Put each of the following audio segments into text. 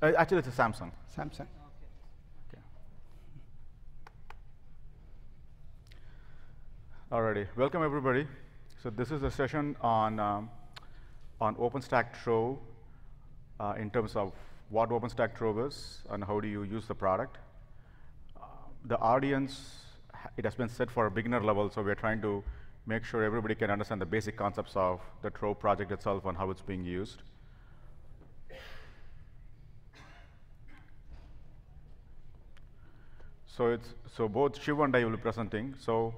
Uh, actually, it's a Samsung. Samsung. Okay. Okay. Alrighty, welcome everybody. So this is a session on um, on OpenStack Trove uh, in terms of what OpenStack Trove is and how do you use the product. Uh, the audience, it has been set for a beginner level, so we're trying to make sure everybody can understand the basic concepts of the Trove project itself and how it's being used. So it's so both Shiv and I will be presenting. So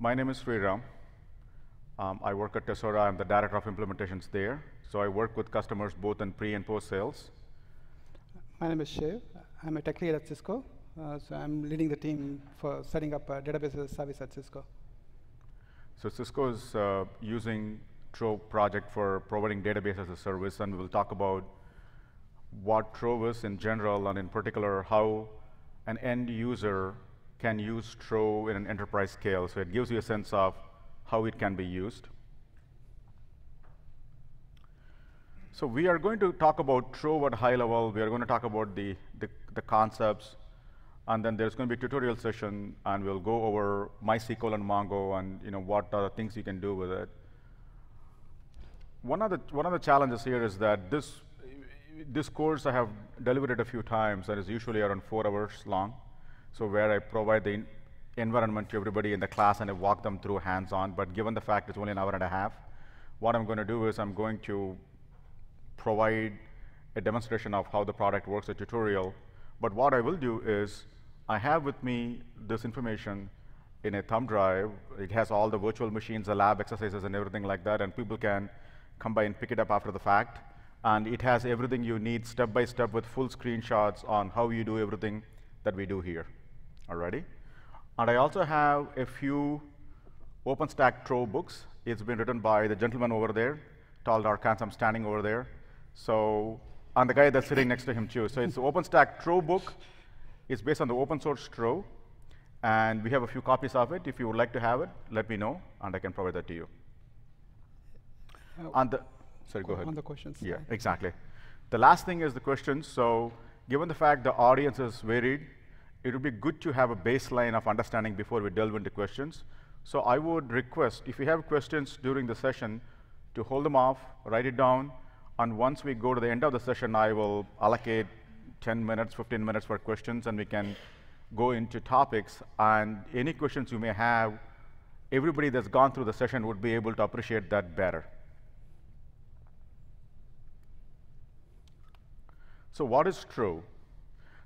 my name is Sriram. Um, I work at Tesora. I'm the director of implementations there. So I work with customers both in pre and post sales. My name is Shiv. I'm a tech lead at Cisco. Uh, so I'm leading the team for setting up a database as a service at Cisco. So Cisco is uh, using Trove project for providing database as a service, and we will talk about what Trove is in general, and in particular how an end user can use Trove in an enterprise scale. So it gives you a sense of how it can be used. So we are going to talk about Trove at high level. We are going to talk about the, the, the concepts. And then there's going to be a tutorial session, and we'll go over MySQL and Mongo and you know, what are the things you can do with it. One of the, one of the challenges here is that this this course I have delivered it a few times and is usually around four hours long. So where I provide the environment to everybody in the class and I walk them through hands-on, but given the fact it's only an hour and a half, what I'm going to do is I'm going to provide a demonstration of how the product works, a tutorial. But what I will do is I have with me this information in a thumb drive. It has all the virtual machines, the lab exercises, and everything like that, and people can come by and pick it up after the fact and it has everything you need step by step with full screenshots on how you do everything that we do here. Alrighty? And I also have a few OpenStack Trove books. It's been written by the gentleman over there, tall, dark, handsome, standing over there. So, and the guy that's sitting next to him too. So it's OpenStack Trove book. It's based on the open source Trove. And we have a few copies of it. If you would like to have it, let me know, and I can provide that to you. Uh, and the, Sorry, go ahead. On the questions. Yeah, exactly. The last thing is the questions. So given the fact the audience is varied, it would be good to have a baseline of understanding before we delve into questions. So I would request, if you have questions during the session, to hold them off, write it down, and once we go to the end of the session, I will allocate 10 minutes, 15 minutes for questions, and we can go into topics. And any questions you may have, everybody that's gone through the session would be able to appreciate that better. So what is Trove?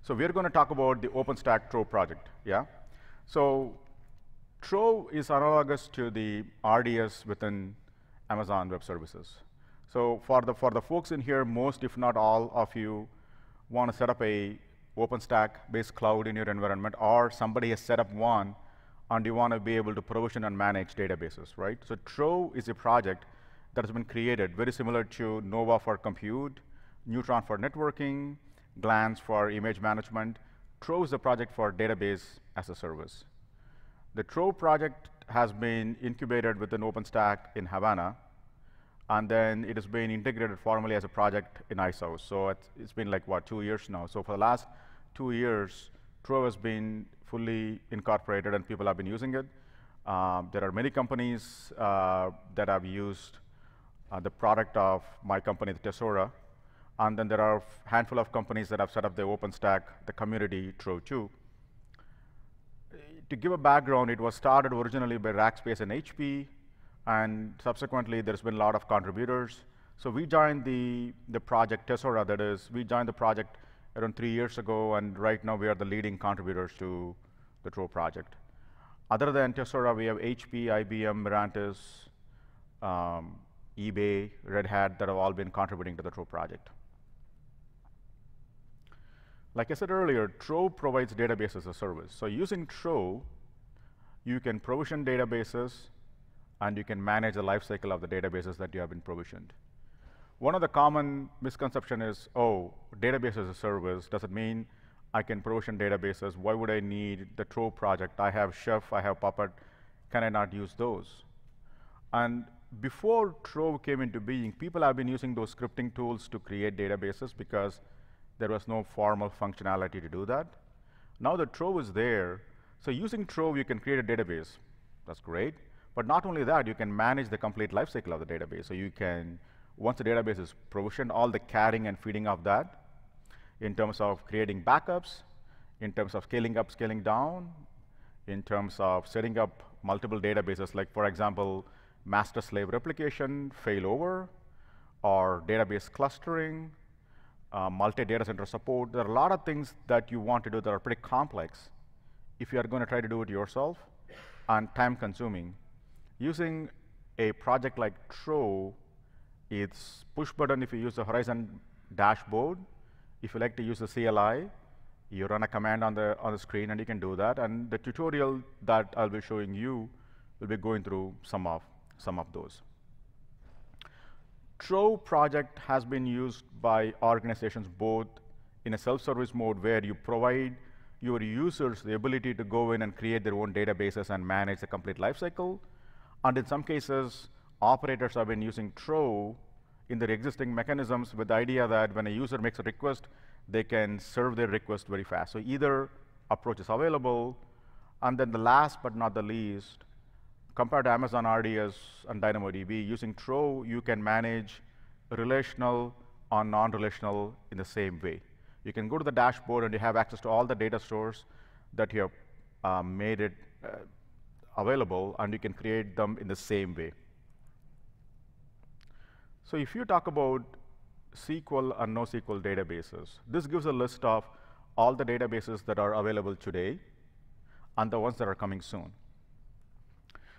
So we're going to talk about the OpenStack Trove project, yeah? So Trove is analogous to the RDS within Amazon Web Services. So for the, for the folks in here, most if not all of you want to set up a OpenStack-based cloud in your environment, or somebody has set up one, and you want to be able to provision and manage databases, right? So Trove is a project that has been created very similar to Nova for compute, Neutron for networking, Glance for image management. Trove is a project for database as a service. The Trove project has been incubated within OpenStack in Havana, and then it has been integrated formally as a project in Icehouse. So it's, it's been like, what, two years now. So for the last two years, Trove has been fully incorporated and people have been using it. Um, there are many companies uh, that have used uh, the product of my company, Tesora, and then there are a handful of companies that have set up the OpenStack, the community Trove too. To give a background, it was started originally by Rackspace and HP, and subsequently there's been a lot of contributors. So we joined the, the project Tesora, that is, we joined the project around three years ago, and right now we are the leading contributors to the Trove project. Other than Tesora, we have HP, IBM, Mirantis, um, eBay, Red Hat that have all been contributing to the Trove project. Like I said earlier, Trove provides database as a service. So using Trove, you can provision databases, and you can manage the lifecycle of the databases that you have been provisioned. One of the common misconception is, oh, database as a service, does it mean I can provision databases? Why would I need the Trove project? I have Chef, I have Puppet, can I not use those? And before Trove came into being, people have been using those scripting tools to create databases because There was no formal functionality to do that. Now the Trove is there, so using Trove, you can create a database. That's great. But not only that, you can manage the complete lifecycle of the database. So you can, once the database is provisioned, all the carrying and feeding of that in terms of creating backups, in terms of scaling up, scaling down, in terms of setting up multiple databases, like for example, master-slave replication, failover, or database clustering, uh, multi-data center support. There are a lot of things that you want to do that are pretty complex if you are going to try to do it yourself and time-consuming. Using a project like Trove, it's push button if you use the Horizon dashboard. If you like to use the CLI, you run a command on the, on the screen and you can do that. And the tutorial that I'll be showing you will be going through some of, some of those. Trove project has been used by organizations both in a self-service mode where you provide your users the ability to go in and create their own databases and manage the complete lifecycle. And in some cases, operators have been using Trove in their existing mechanisms with the idea that when a user makes a request, they can serve their request very fast. So either approach is available. And then the last but not the least, compared to Amazon RDS and DynamoDB, using Trove, you can manage relational or non-relational in the same way. You can go to the dashboard and you have access to all the data stores that you have uh, made it uh, available, and you can create them in the same way. So if you talk about SQL and NoSQL databases, this gives a list of all the databases that are available today and the ones that are coming soon.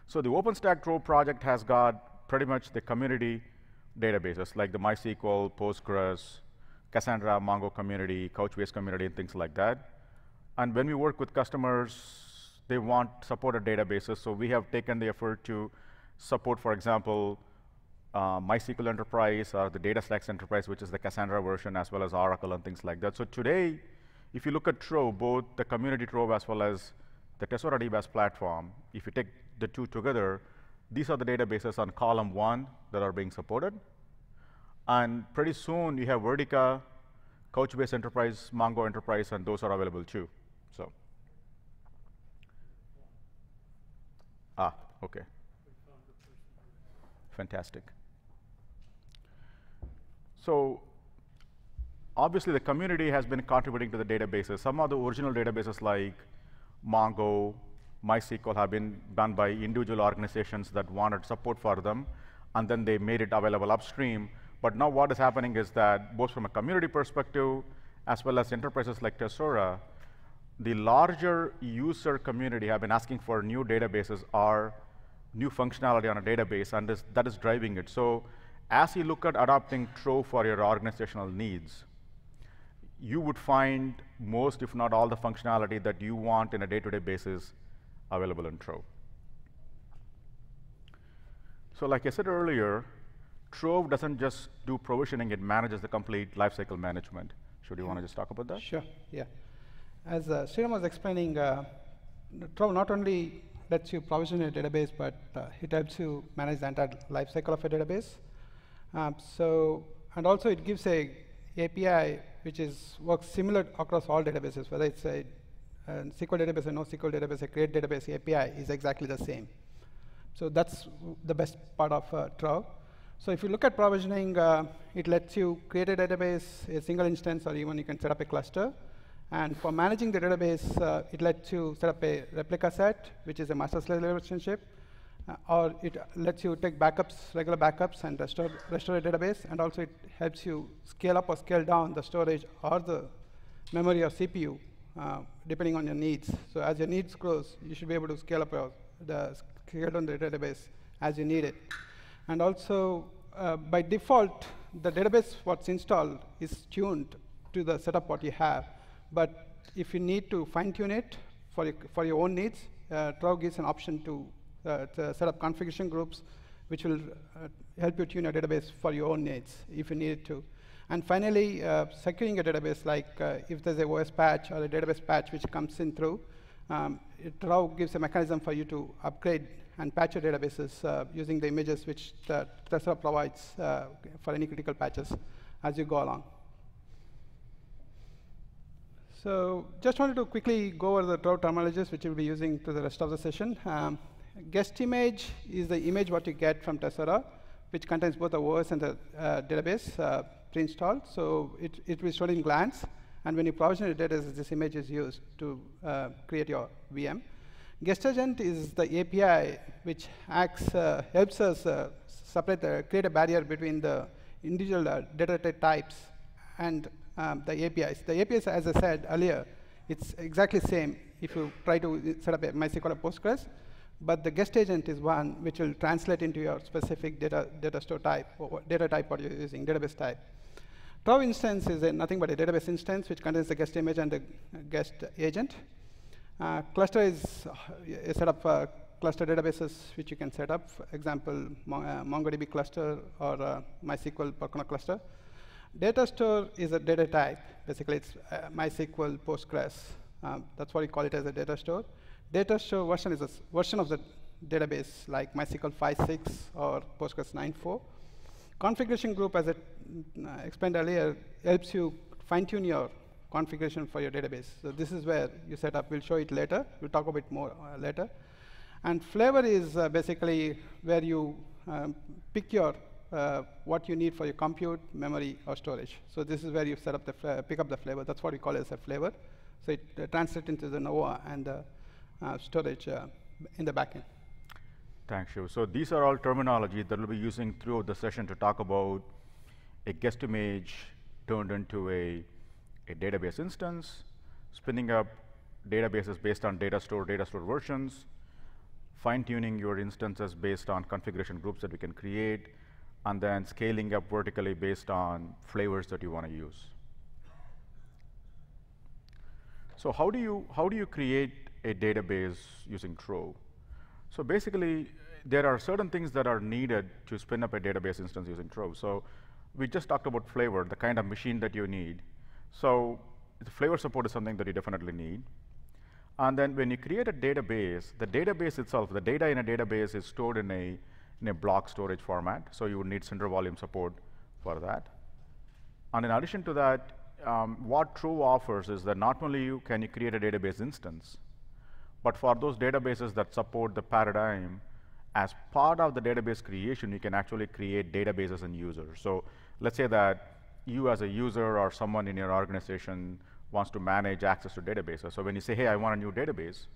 So the OpenStack Trove project has got pretty much the community databases like the MySQL, Postgres, Cassandra, Mongo community, Couchbase community, and things like that. And when we work with customers, they want supported databases. So we have taken the effort to support, for example, uh, MySQL Enterprise or the DataStax Enterprise, which is the Cassandra version, as well as Oracle and things like that. So today, if you look at Trove, both the community Trove as well as the Tesora DBaaS platform, if you take the two together, these are the databases on column one that are being supported. And pretty soon you have Vertica, Couchbase Enterprise, Mongo Enterprise, and those are available too. So, ah, okay. Fantastic. So, obviously the community has been contributing to the databases. Some of the original databases like Mongo, MySQL have been done by individual organizations that wanted support for them, and then they made it available upstream. But now what is happening is that both from a community perspective, as well as enterprises like Tesora, the larger user community have been asking for new databases or new functionality on a database, and this, that is driving it. So as you look at adopting Trove for your organizational needs, you would find most, if not all, the functionality that you want in a day-to-day -day basis available in Trove. So like I said earlier, Trove doesn't just do provisioning, it manages the complete lifecycle management. Should you want to just talk about that? Sure, yeah. As uh, Sriram was explaining, uh, Trove not only lets you provision a database, but uh, it helps you manage the entire lifecycle of a database. Um, so, and also it gives a API which is works similar across all databases, whether it's a SQL database and NoSQL database, a create database API is exactly the same. So that's the best part of uh, Trove. So if you look at provisioning, uh, it lets you create a database, a single instance, or even you can set up a cluster. And for managing the database, uh, it lets you set up a replica set, which is a master-slave relationship, uh, or it lets you take backups, regular backups, and restore, restore a database. And also it helps you scale up or scale down the storage or the memory or CPU uh, depending on your needs. So as your needs grows, you should be able to scale up your, the scale down the database as you need it. And also, uh, by default, the database what's installed is tuned to the setup what you have. But if you need to fine tune it for your, for your own needs, uh, gives an option to, uh, to, set up configuration groups, which will uh, help you tune your database for your own needs if you need it to. And finally, uh, securing a database, like uh, if there's a OS patch or a database patch which comes in through, um, it now gives a mechanism for you to upgrade and patch your databases uh, using the images which Tesora provides uh, for any critical patches as you go along. So just wanted to quickly go over the Trove terminologies, which we'll be using to the rest of the session. Um, guest image is the image what you get from Tesora, which contains both the OS and the uh, database uh, pre-installed. So it, it will stored in Glance. And when you provision the database, this image is used to uh, create your VM. Guest agent is the API which acts, uh, helps us uh, separate, the, create a barrier between the individual uh, data types and um, the APIs. The APIs, as I said earlier, it's exactly same if you try to set up a MySQL or Postgres, but the guest agent is one which will translate into your specific data, data store type, or data type what you're using, database type. Trove instance is a, nothing but a database instance which contains the guest image and the guest agent. Uh, cluster is a set of uh, cluster databases which you can set up. For example, Mo uh, MongoDB cluster or uh, MySQL Percona cluster. Data store is a data type. Basically, it's uh, MySQL Postgres. Um, that's what we call it as a data store. Data store version is a version of the database like MySQL 5.6 or Postgres 9.4. Configuration group, as I uh, explained earlier, helps you fine-tune your configuration for your database. So this is where you set up. We'll show it later. We'll talk a bit more uh, later. And flavor is uh, basically where you um, pick your uh, what you need for your compute, memory, or storage. So this is where you set up the pick up the flavor. That's what we call as a flavor. So it uh, translates into the Nova and storage uh, in the backend. Thanks, Shiv. So these are all terminology that we'll be using throughout the session to talk about a guest image turned into a, a database instance, spinning up databases based on data store, data store versions, fine-tuning your instances based on configuration groups that we can create, and then scaling up vertically based on flavors that you want to use. So how do you how do you create a database using Trove? So basically, there are certain things that are needed to spin up a database instance using Trove. So we just talked about flavor, the kind of machine that you need. So the flavor support is something that you definitely need. And then when you create a database, the database itself, the data in a database is stored in a, in a block storage format. So you would need Cinder volume support for that. And in addition to that, um, what Trove offers is that not only you can you create a database instance, but for those databases that support the paradigm, as part of the database creation, you can actually create databases and users. So let's say that you as a user or someone in your organization wants to manage access to databases. So when you say, hey, I want a new database,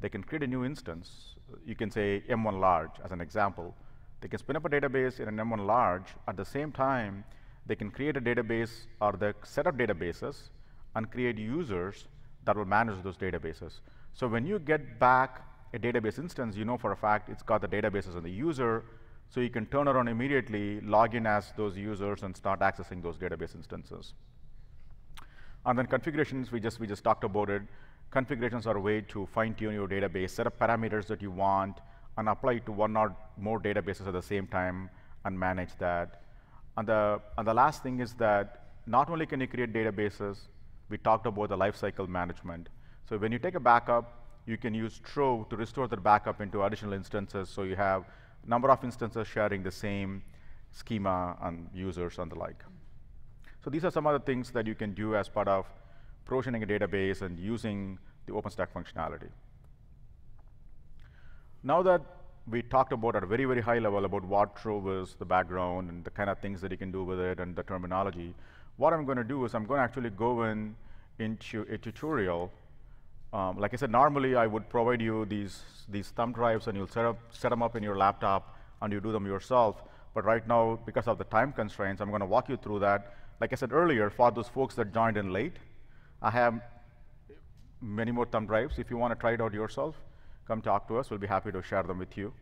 they can create a new instance. You can say M1 large as an example. They can spin up a database in an M1 large. At the same time, they can create a database or the set of databases and create users that will manage those databases. So when you get back a database instance, you know for a fact it's got the databases and the user, so you can turn around immediately, log in as those users, and start accessing those database instances. And then configurations, we just, we just talked about it. Configurations are a way to fine-tune your database, set up parameters that you want, and apply it to one or more databases at the same time, and manage that. And the, and the last thing is that not only can you create databases, we talked about the lifecycle management. So when you take a backup, you can use Trove to restore that backup into additional instances. So you have a number of instances sharing the same schema and users and the like. So these are some other things that you can do as part of provisioning a database and using the OpenStack functionality. Now that we talked about at a very, very high level about what Trove is, the background, and the kind of things that you can do with it, and the terminology, what I'm going to do is I'm going to actually go in into a tutorial um, like I said, normally I would provide you these, these thumb drives and you'll set, up, set them up in your laptop and you do them yourself. But right now, because of the time constraints, I'm going to walk you through that. Like I said earlier, for those folks that joined in late, I have many more thumb drives. If you want to try it out yourself, come talk to us. We'll be happy to share them with you,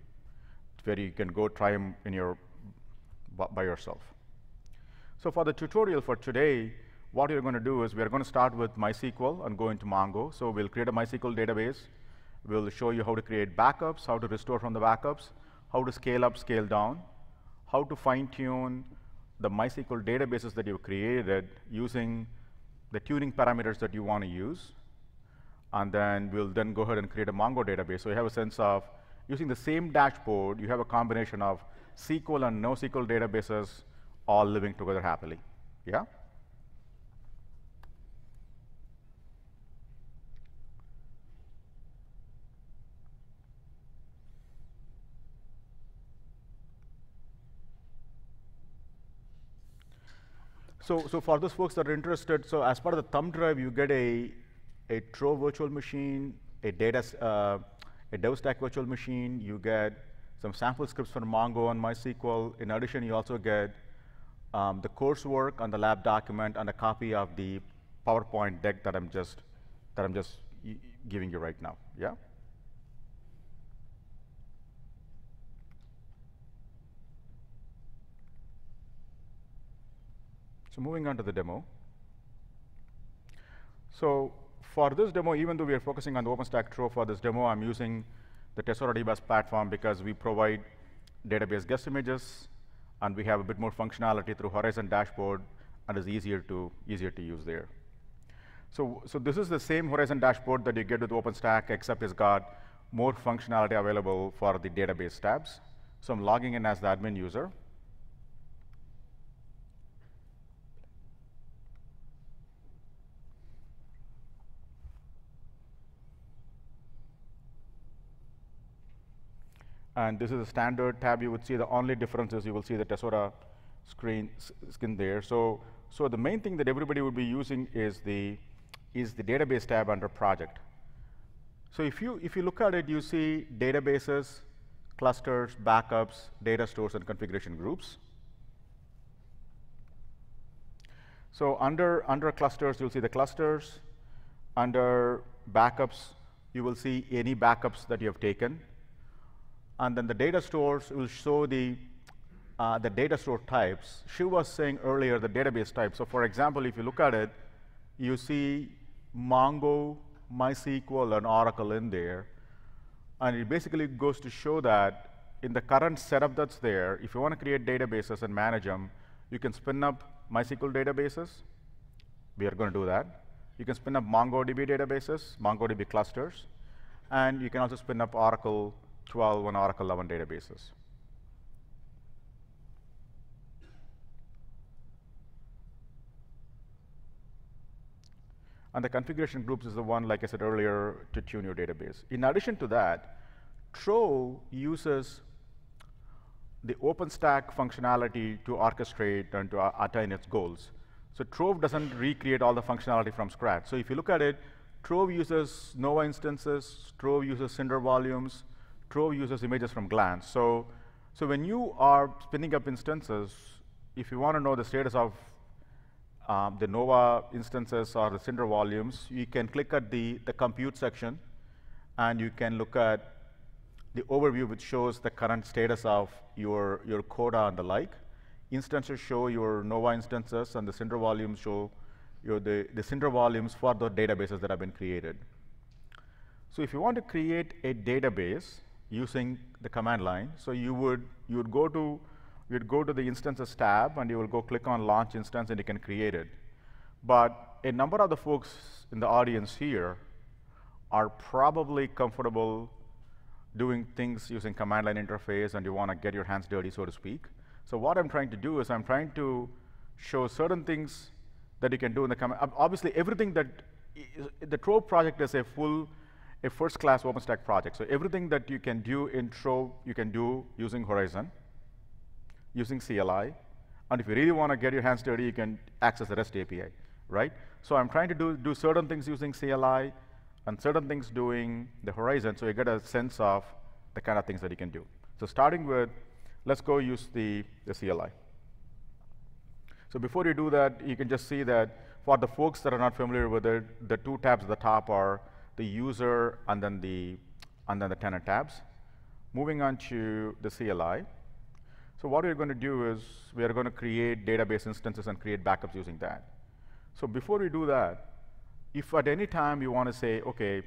where you can go try them in your, by yourself. So for the tutorial for today, what you're going to do is we're going to start with MySQL and go into Mongo. So we'll create a MySQL database. We'll show you how to create backups, how to restore from the backups, how to scale up, scale down, how to fine-tune the MySQL databases that you've created using the tuning parameters that you want to use. And then we'll then go ahead and create a Mongo database. So you have a sense of using the same dashboard, you have a combination of SQL and NoSQL databases all living together happily. Yeah? So, so for those folks that are interested, so as part of the thumb drive, you get a, a Trove virtual machine, a data, uh, a DevStack virtual machine, you get some sample scripts from Mongo and MySQL. In addition, you also get um, the coursework on the lab document and a copy of the PowerPoint deck that I'm just, that I'm just giving you right now, yeah? So moving on to the demo. So for this demo, even though we are focusing on the OpenStack Trove for this demo, I'm using the Tesora DBaaS platform because we provide database guest images, and we have a bit more functionality through Horizon dashboard, and is easier to easier to use there. So, so this is the same Horizon dashboard that you get with OpenStack, except it's got more functionality available for the database tabs. So I'm logging in as the admin user. And this is a standard tab you would see. The only difference is you will see the Tesora screen skin there. So, so the main thing that everybody would be using is the, is the database tab under project. So if you, if you look at it, you see databases, clusters, backups, data stores, and configuration groups. So under, under clusters, you'll see the clusters. Under backups, you will see any backups that you have taken and then the data stores will show the, uh, the data store types. Shiv was saying earlier the database type. So for example, if you look at it, you see Mongo, MySQL, and Oracle in there. And it basically goes to show that in the current setup that's there, if you want to create databases and manage them, you can spin up MySQL databases. We are going to do that. You can spin up MongoDB databases, MongoDB clusters, and you can also spin up Oracle 12 and Oracle 11 databases. And the configuration groups is the one, like I said earlier, to tune your database. In addition to that, Trove uses the OpenStack functionality to orchestrate and to attain its goals. So Trove doesn't recreate all the functionality from scratch. So if you look at it, Trove uses Nova instances, Trove uses Cinder volumes, Trove uses images from Glance. So, so when you are spinning up instances, if you want to know the status of um, the Nova instances or the Cinder volumes, you can click at the, the compute section, and you can look at the overview which shows the current status of your, your quota and the like. Instances show your Nova instances, and the Cinder volumes show your, the, the Cinder volumes for the databases that have been created. So if you want to create a database, using the command line. So you would, you would go to you'd go to the instances tab and you will go click on launch instance and you can create it. But a number of the folks in the audience here are probably comfortable doing things using command line interface and you want to get your hands dirty, so to speak. So what I'm trying to do is I'm trying to show certain things that you can do in the command. Obviously, everything that the Trove project is a full a first-class OpenStack project. So everything that you can do in you can do using Horizon, using CLI. And if you really want to get your hands dirty, you can access the REST API, right? So I'm trying to do, do certain things using CLI and certain things doing the Horizon, so you get a sense of the kind of things that you can do. So starting with, let's go use the, the CLI. So before you do that, you can just see that for the folks that are not familiar with it, the two tabs at the top are the user and then the, and then the tenant tabs. Moving on to the CLI. So what we're going to do is we are going to create database instances and create backups using that. So before we do that, if at any time you want to say, okay,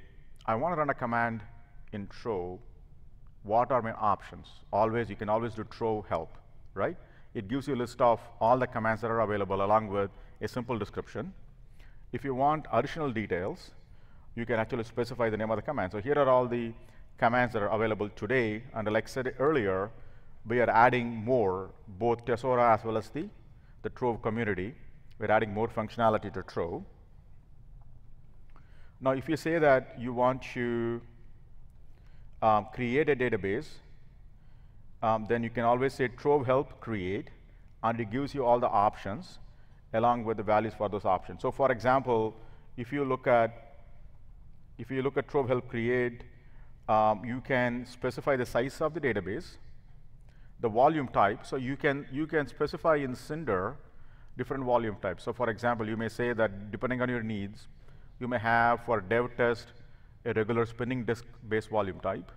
I want to run a command in Trove, what are my options? Always, you can always do Trove help, right? It gives you a list of all the commands that are available along with a simple description. If you want additional details, you can actually specify the name of the command. So here are all the commands that are available today. And like I said earlier, we are adding more, both Tesora as well as the, the Trove community. We're adding more functionality to Trove. Now, if you say that you want to um, create a database, um, then you can always say Trove help create, and it gives you all the options. along with the values for those options. So for example, if you look at if you look at Trove Help Create, um, you can specify the size of the database, the volume type. So you can you can specify in Cinder different volume types. So for example, you may say that depending on your needs, you may have for dev test a regular spinning disk-based volume type,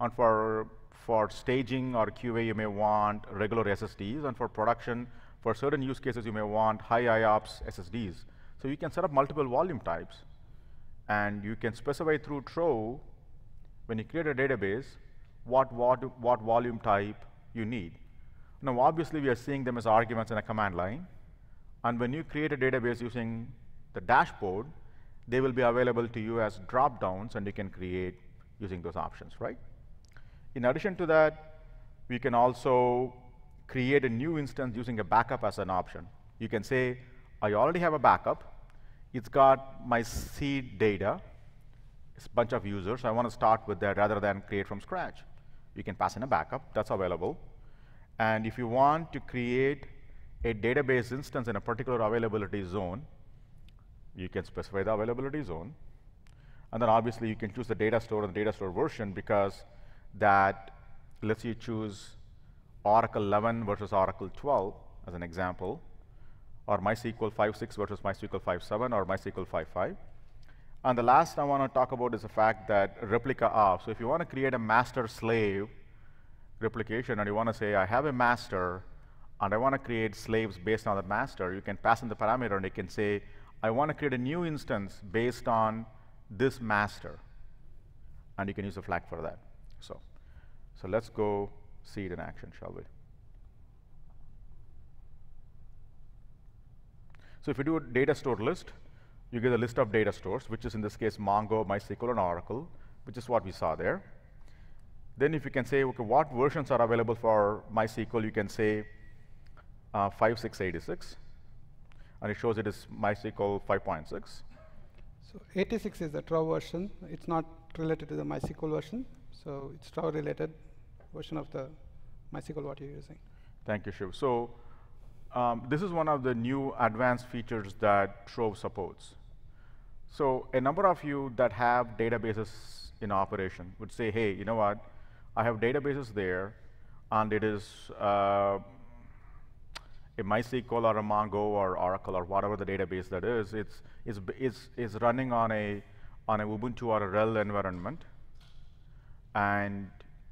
and for for staging or QA, you may want regular SSDs, and for production, for certain use cases, you may want high IOPS SSDs. So you can set up multiple volume types, and you can specify through Trove, when you create a database, what, what, what volume type you need. Now, obviously, we are seeing them as arguments in a command line, and when you create a database using the dashboard, they will be available to you as drop-downs, and you can create using those options, right? In addition to that, we can also create a new instance using a backup as an option. You can say, I already have a backup. It's got my seed data. It's a bunch of users. I want to start with that rather than create from scratch. You can pass in a backup. That's available. And if you want to create a database instance in a particular availability zone, you can specify the availability zone. And then obviously you can choose the data store and the data store version because that lets you choose Oracle 11 versus Oracle 12 as an example, or MySQL 5.6 versus MySQL 5.7 or MySQL 5.5. And the last I want to talk about is the fact that replica of. So if you want to create a master-slave replication and you want to say, I have a master and I want to create slaves based on the master, you can pass in the parameter and you can say, I want to create a new instance based on this master. And you can use a flag for that. So, so let's go see it in action, shall we? So if you do a data store list, you get a list of data stores, which is in this case Mongo, MySQL, and Oracle, which is what we saw there. Then if you can say, okay, what versions are available for MySQL, you can say uh, 5686, and it shows it is MySQL 5.6. So 86 is the Trove version. It's not related to the MySQL version. So it's Trove related version of the MySQL what you're using. Thank you, Shiv. So um, this is one of the new advanced features that Trove supports. So a number of you that have databases in operation would say, hey, you know what? I have databases there, and it is uh, a MySQL or a Mongo or Oracle or whatever the database that is. It's, it's, it's, it's running on a, on a Ubuntu or a RHEL environment and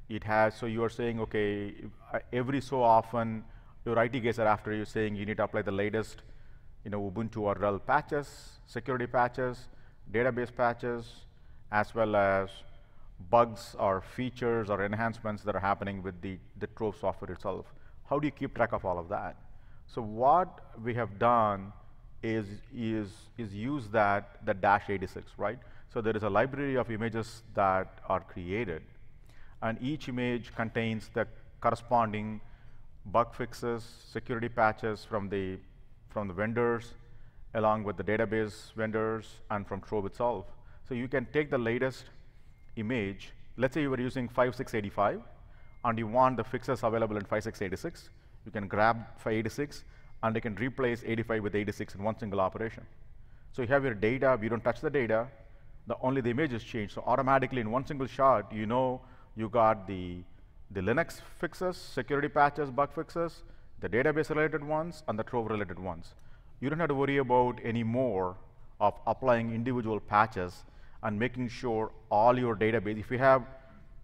it has, so you are saying, okay, uh, every so often, your IT guys are after you saying you need to apply the latest, you know, Ubuntu or RHEL patches, security patches, database patches, as well as bugs or features or enhancements that are happening with the, the Trove software itself. How do you keep track of all of that? So what we have done is, is, is use that, the dash 86, right? So there is a library of images that are created and each image contains the corresponding bug fixes, security patches from the, from the vendors, along with the database vendors and from Trove itself. So you can take the latest image, let's say you were using 5685, and you want the fixes available in 5686, you can grab 586, and you can replace 85 with 86 in one single operation. So you have your data, we don't touch the data, the only the image is changed. So automatically in one single shot, you know you got the, the Linux fixes, security patches, bug fixes, the database related ones, and the Trove related ones. You don't have to worry about any more of applying individual patches and making sure all your database, if you have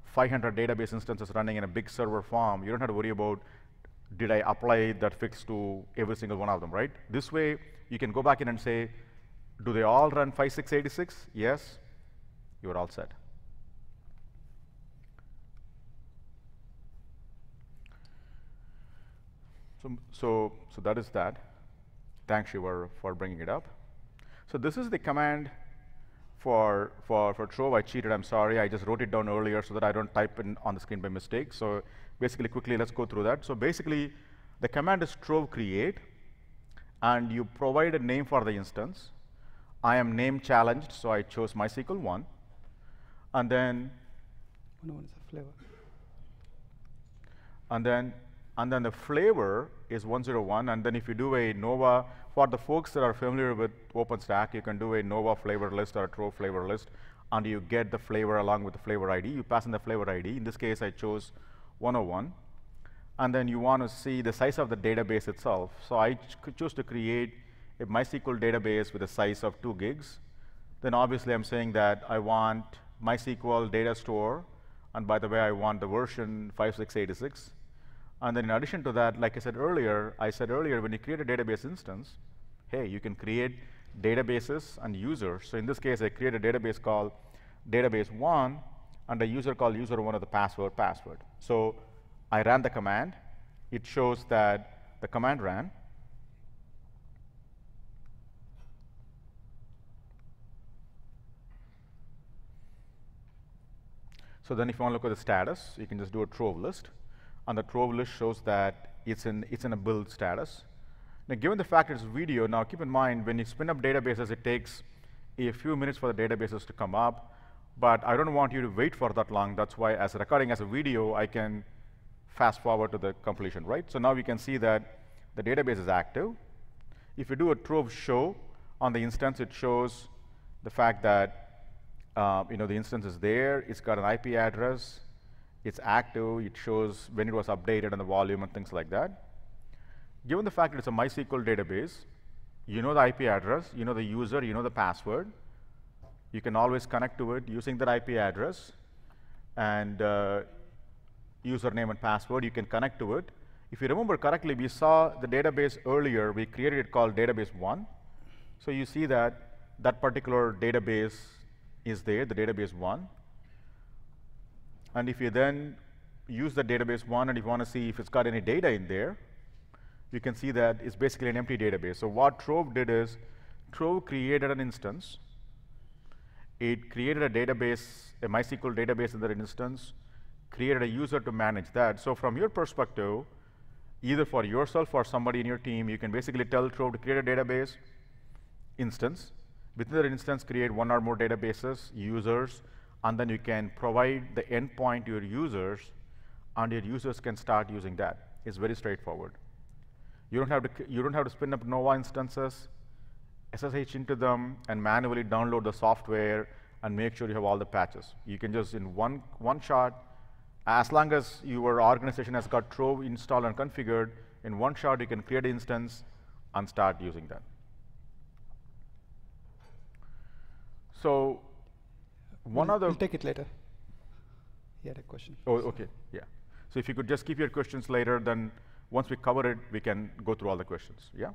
500 database instances running in a big server farm, you don't have to worry about did I apply that fix to every single one of them, right? This way, you can go back in and say, do they all run 5686? Yes, you're all set. So, so, so that is that. Thanks, Shiva, for bringing it up. So this is the command for, for, for Trove. I cheated, I'm sorry. I just wrote it down earlier so that I don't type in on the screen by mistake. So basically, quickly, let's go through that. So basically, the command is Trove create, and you provide a name for the instance. I am name challenged, so I chose MySQL 1. And then, One is a flavor. and then and then the flavor is 101, and then if you do a Nova, for the folks that are familiar with OpenStack, you can do a Nova flavor list or a Trove flavor list, and you get the flavor along with the flavor ID. You pass in the flavor ID. In this case, I chose 101. And then you want to see the size of the database itself. So I ch choose to create a MySQL database with a size of 2 gigs. Then obviously I'm saying that I want MySQL data store, and by the way, I want the version 5686. And then in addition to that, like I said earlier, I said earlier, when you create a database instance, hey, you can create databases and users. So in this case, I create a database called database1, and a user called user1 of the password password. So I ran the command. It shows that the command ran. So then if you want to look at the status, you can just do a trove list. And the trove list shows that it's in, it's in a build status. Now, given the fact it's video, now keep in mind, when you spin up databases, it takes a few minutes for the databases to come up. But I don't want you to wait for that long. That's why as a recording as a video, I can fast forward to the completion, right? So now we can see that the database is active. If you do a trove show on the instance, it shows the fact that uh, you know, the instance is there, it's got an IP address, it's active, it shows when it was updated and the volume and things like that. Given the fact that it's a MySQL database, you know the IP address, you know the user, you know the password. You can always connect to it using that IP address and uh, username and password. You can connect to it. If you remember correctly, we saw the database earlier. We created it called database one. So you see that that particular database is there, the database one. And if you then use the database one and if you want to see if it's got any data in there, you can see that it's basically an empty database. So what Trove did is, Trove created an instance. It created a database, a MySQL database in that instance, created a user to manage that. So from your perspective, either for yourself or somebody in your team, you can basically tell Trove to create a database instance, Within that instance, create one or more databases, users, and then you can provide the endpoint to your users, and your users can start using that. It's very straightforward. You don't have to, you don't have to spin up Nova instances, SSH into them, and manually download the software and make sure you have all the patches. You can just, in one, one shot, as long as your organization has got Trove installed and configured, in one shot you can create an instance and start using that. So one we'll, other. We'll take it later. He had a question. Oh, okay, yeah. So if you could just keep your questions later, then once we cover it, we can go through all the questions, yeah?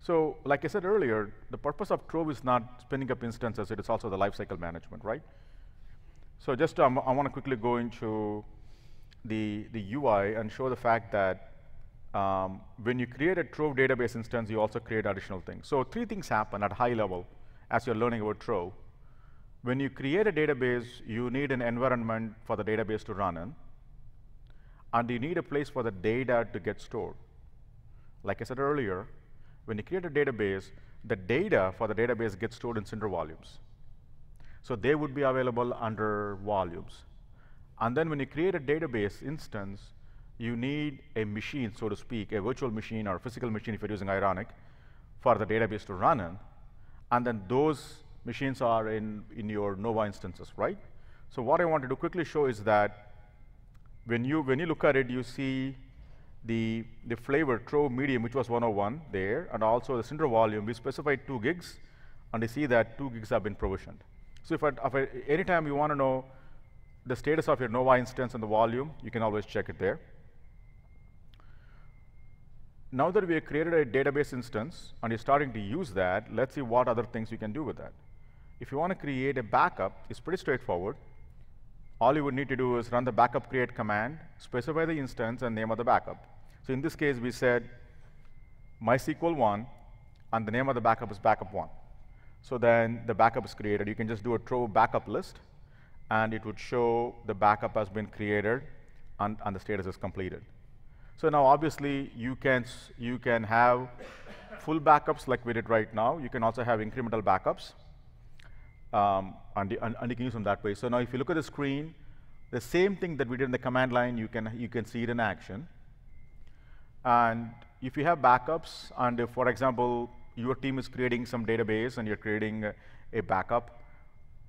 So like I said earlier, the purpose of Trove is not spinning up instances, it is also the lifecycle management, right? So just um, I want to quickly go into the, the UI and show the fact that um, when you create a Trove database instance, you also create additional things. So three things happen at high level as you're learning about Trove. When you create a database, you need an environment for the database to run in, and you need a place for the data to get stored. Like I said earlier, when you create a database, the data for the database gets stored in Cinder volumes. So they would be available under volumes. And then when you create a database instance, you need a machine, so to speak, a virtual machine or a physical machine if you're using Ironic, for the database to run in and then those machines are in, in your Nova instances, right? So what I wanted to quickly show is that when you, when you look at it, you see the, the flavor Trove medium, which was 101 there, and also the Cinder volume, we specified 2 gigs, and you see that 2 gigs have been provisioned. So if, I, if I, you want to know the status of your Nova instance and the volume, you can always check it there now that we have created a database instance and you're starting to use that, let's see what other things you can do with that. If you want to create a backup, it's pretty straightforward. All you would need to do is run the backup create command, specify the instance and name of the backup. So in this case, we said MySQL 1, and the name of the backup is backup 1. So then the backup is created. You can just do a trove backup list, and it would show the backup has been created and, and the status is completed. So now obviously you can, you can have full backups like we did right now. You can also have incremental backups. Um, and, and, and, you can use them that way. So now if you look at the screen, the same thing that we did in the command line, you can, you can see it in action. And if you have backups, and if, for example, your team is creating some database and you're creating a, a backup,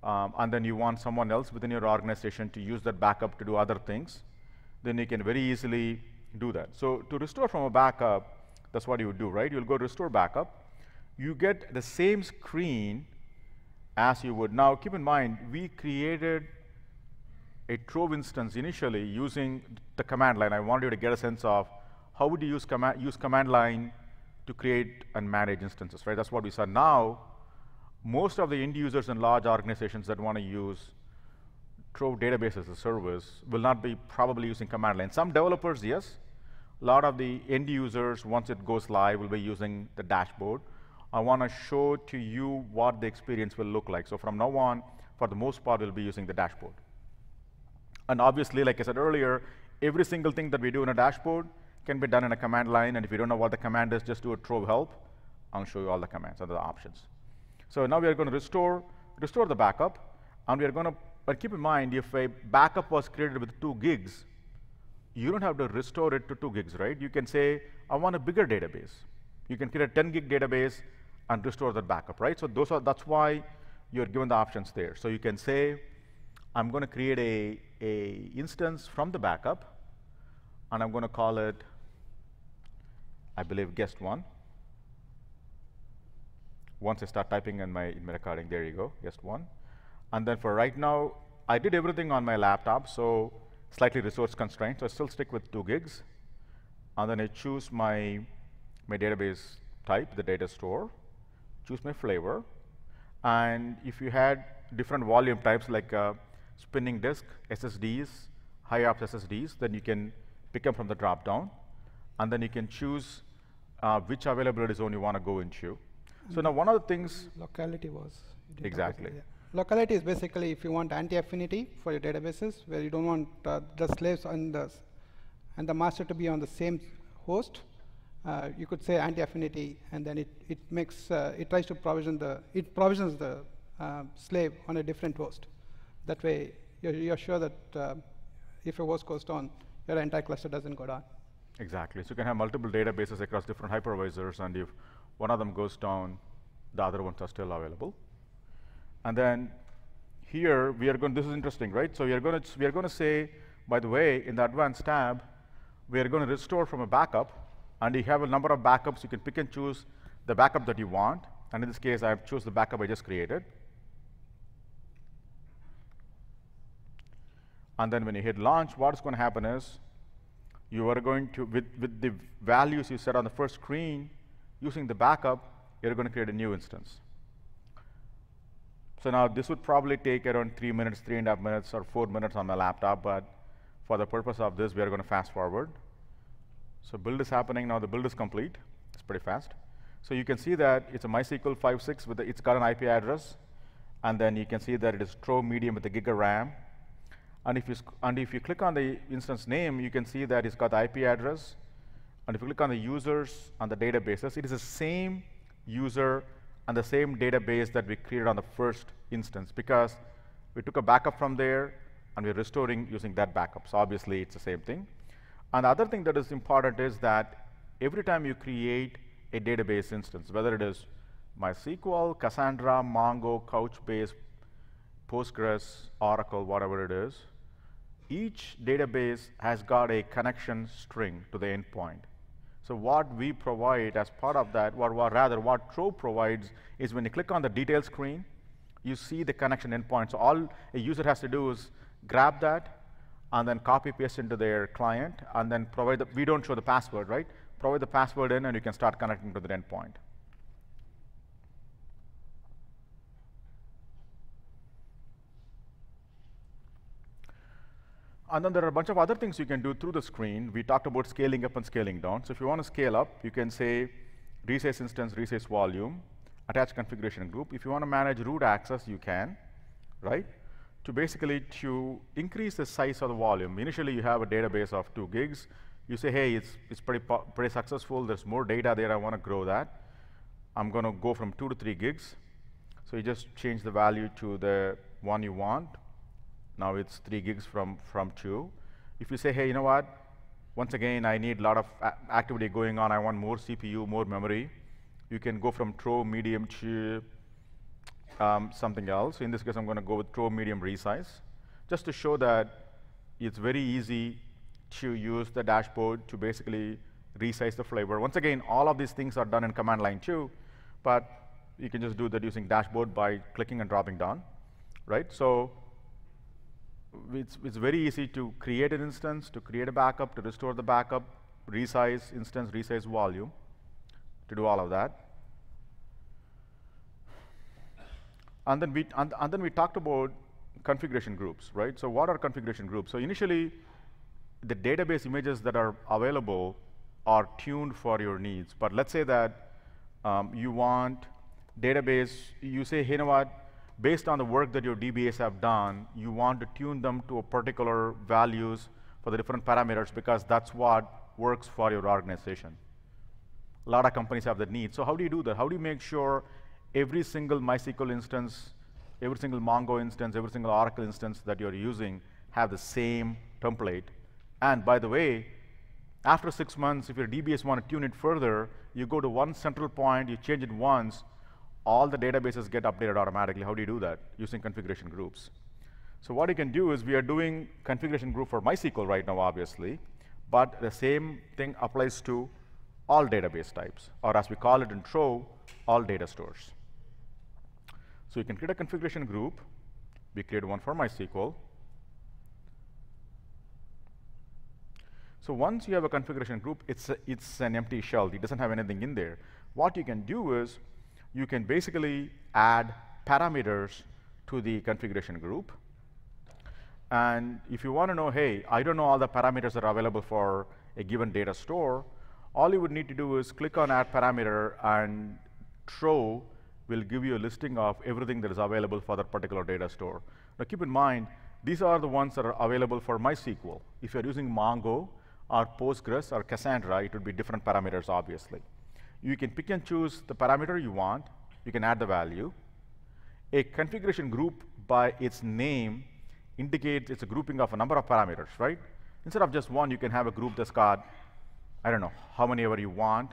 um, and then you want someone else within your organization to use that backup to do other things, then you can very easily do that. So to restore from a backup, that's what you would do, right? You'll go restore backup. You get the same screen as you would. Now, keep in mind, we created a Trove instance initially using the command line. I wanted you to get a sense of how would you use, command, use command line to create and manage instances, right? That's what we saw. Now, most of the end users in large organizations that want to use Trove database as a service will not be probably using command line. Some developers, yes. A lot of the end users, once it goes live, will be using the dashboard. I want to show to you what the experience will look like. So from now on, for the most part, we'll be using the dashboard. And obviously, like I said earlier, every single thing that we do in a dashboard can be done in a command line. And if you don't know what the command is, just do a trove help. I'll show you all the commands and the options. So now we are going to restore, restore the backup. And we are going to, but keep in mind, if a backup was created with two gigs, you don't have to restore it to two gigs, right? You can say, I want a bigger database. You can create a 10 gig database and restore that backup, right? So those are, that's why you're given the options there. So you can say, I'm going to create a, a instance from the backup, and I'm going to call it, I believe, guest one. Once I start typing in my, in my recording, there you go, guest one. And then for right now, I did everything on my laptop, so slightly resource constrained, so I still stick with two gigs. And then I choose my, my database type, the data store, choose my flavor. And if you had different volume types like uh, spinning disk, SSDs, high IOPS SSDs, then you can pick them from the drop down. And then you can choose uh, which availability zone you want to go into. So now one of the things. Locality was. Exactly. Yeah. Locality is basically if you want anti-affinity for your databases, where you don't want uh, the slaves and the, and the master to be on the same host, uh, you could say anti-affinity, and then it, it makes, uh, it tries to provision the, it provisions the uh, slave on a different host. That way, you're, you're sure that uh, if a host goes down, your entire cluster doesn't go down. Exactly. So you can have multiple databases across different hypervisors, and if one of them goes down, the other ones are still available. And then here we are going. This is interesting, right? So we are going to we are going to say, by the way, in the advanced tab, we are going to restore from a backup, and you have a number of backups. You can pick and choose the backup that you want. And in this case, I choose the backup I just created. And then when you hit launch, what's going to happen is you are going to, with, with the values you set on the first screen, using the backup, you're going to create a new instance. So now this would probably take around three minutes, three and a half minutes, or four minutes on my laptop, but for the purpose of this, we are going to fast forward. So build is happening now. The build is complete. It's pretty fast. So you can see that it's a MySQL 5.6 with the, it's got an IP address, and then you can see that it is Trove Medium with the Giga RAM. And if you and if you click on the instance name, you can see that it's got the IP address. And if you click on the users and the databases, it is the same user and the same database that we created on the first instance because we took a backup from there and we're restoring using that backup. So obviously it's the same thing. And the other thing that is important is that every time you create a database instance, whether it is MySQL, Cassandra, Mongo, Couchbase, Postgres, Oracle, whatever it is, each database has got a connection string to the endpoint. So what we provide as part of that, or, rather what Trove provides, is when you click on the detail screen, you see the connection endpoint. So all a user has to do is grab that, and then copy paste into their client, and then provide the, we don't show the password, right? Provide the password in, and you can start connecting to the endpoint. And then there are a bunch of other things you can do through the screen. We talked about scaling up and scaling down. So if you want to scale up, you can say resize instance, resize volume, attach configuration group. If you want to manage root access, you can, right? To basically to increase the size of the volume. Initially, you have a database of two gigs. You say, hey, it's, it's pretty, pretty successful. There's more data there. I want to grow that. I'm going to go from two to three gigs. So you just change the value to the one you want Now it's 3 gigs from, from 2. If you say, hey, you know what? Once again, I need a lot of activity going on. I want more CPU, more memory. You can go from Trove medium to um, something else. In this case, I'm going to go with Trove medium resize, just to show that it's very easy to use the dashboard to basically resize the flavor. Once again, all of these things are done in command line too, but you can just do that using dashboard by clicking and dropping down, right? So it's, it's very easy to create an instance, to create a backup, to restore the backup, resize instance, resize volume, to do all of that. And then we, and, and then we talked about configuration groups, right? So what are configuration groups? So initially, the database images that are available are tuned for your needs. But let's say that um, you want database, you say, hey, you know what, based on the work that your DBAs have done, you want to tune them to a particular values for the different parameters because that's what works for your organization. A lot of companies have that need. So how do you do that? How do you make sure every single MySQL instance, every single Mongo instance, every single Oracle instance that you're using have the same template? And by the way, after six months, if your DBAs want to tune it further, you go to one central point, you change it once, all the databases get updated automatically. How do you do that? Using configuration groups. So what you can do is we are doing configuration group for MySQL right now, obviously, but the same thing applies to all database types, or as we call it in Trove, all data stores. So you can create a configuration group. We create one for MySQL. So once you have a configuration group, it's, a, it's an empty shell. It doesn't have anything in there. What you can do is you can basically add parameters to the configuration group. And if you want to know, hey, I don't know all the parameters that are available for a given data store, all you would need to do is click on add parameter and Trove will give you a listing of everything that is available for that particular data store. Now keep in mind, these are the ones that are available for MySQL. If you're using Mongo or Postgres or Cassandra, it would be different parameters, obviously. You can pick and choose the parameter you want. You can add the value. A configuration group by its name indicates it's a grouping of a number of parameters, right? Instead of just one, you can have a group that's got, I don't know, how many ever you want.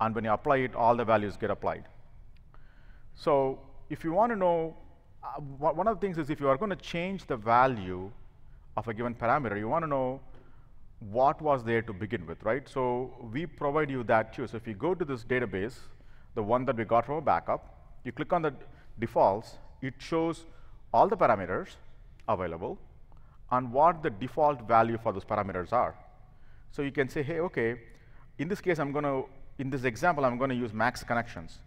And when you apply it, all the values get applied. So if you want to know, uh, one of the things is if you are going to change the value of a given parameter, you want to know what was there to begin with, right? So we provide you that too. So if you go to this database, the one that we got from a backup, you click on the defaults, it shows all the parameters available and what the default value for those parameters are. So you can say, hey, okay, in this case, I'm going to, in this example, I'm going to use max connections.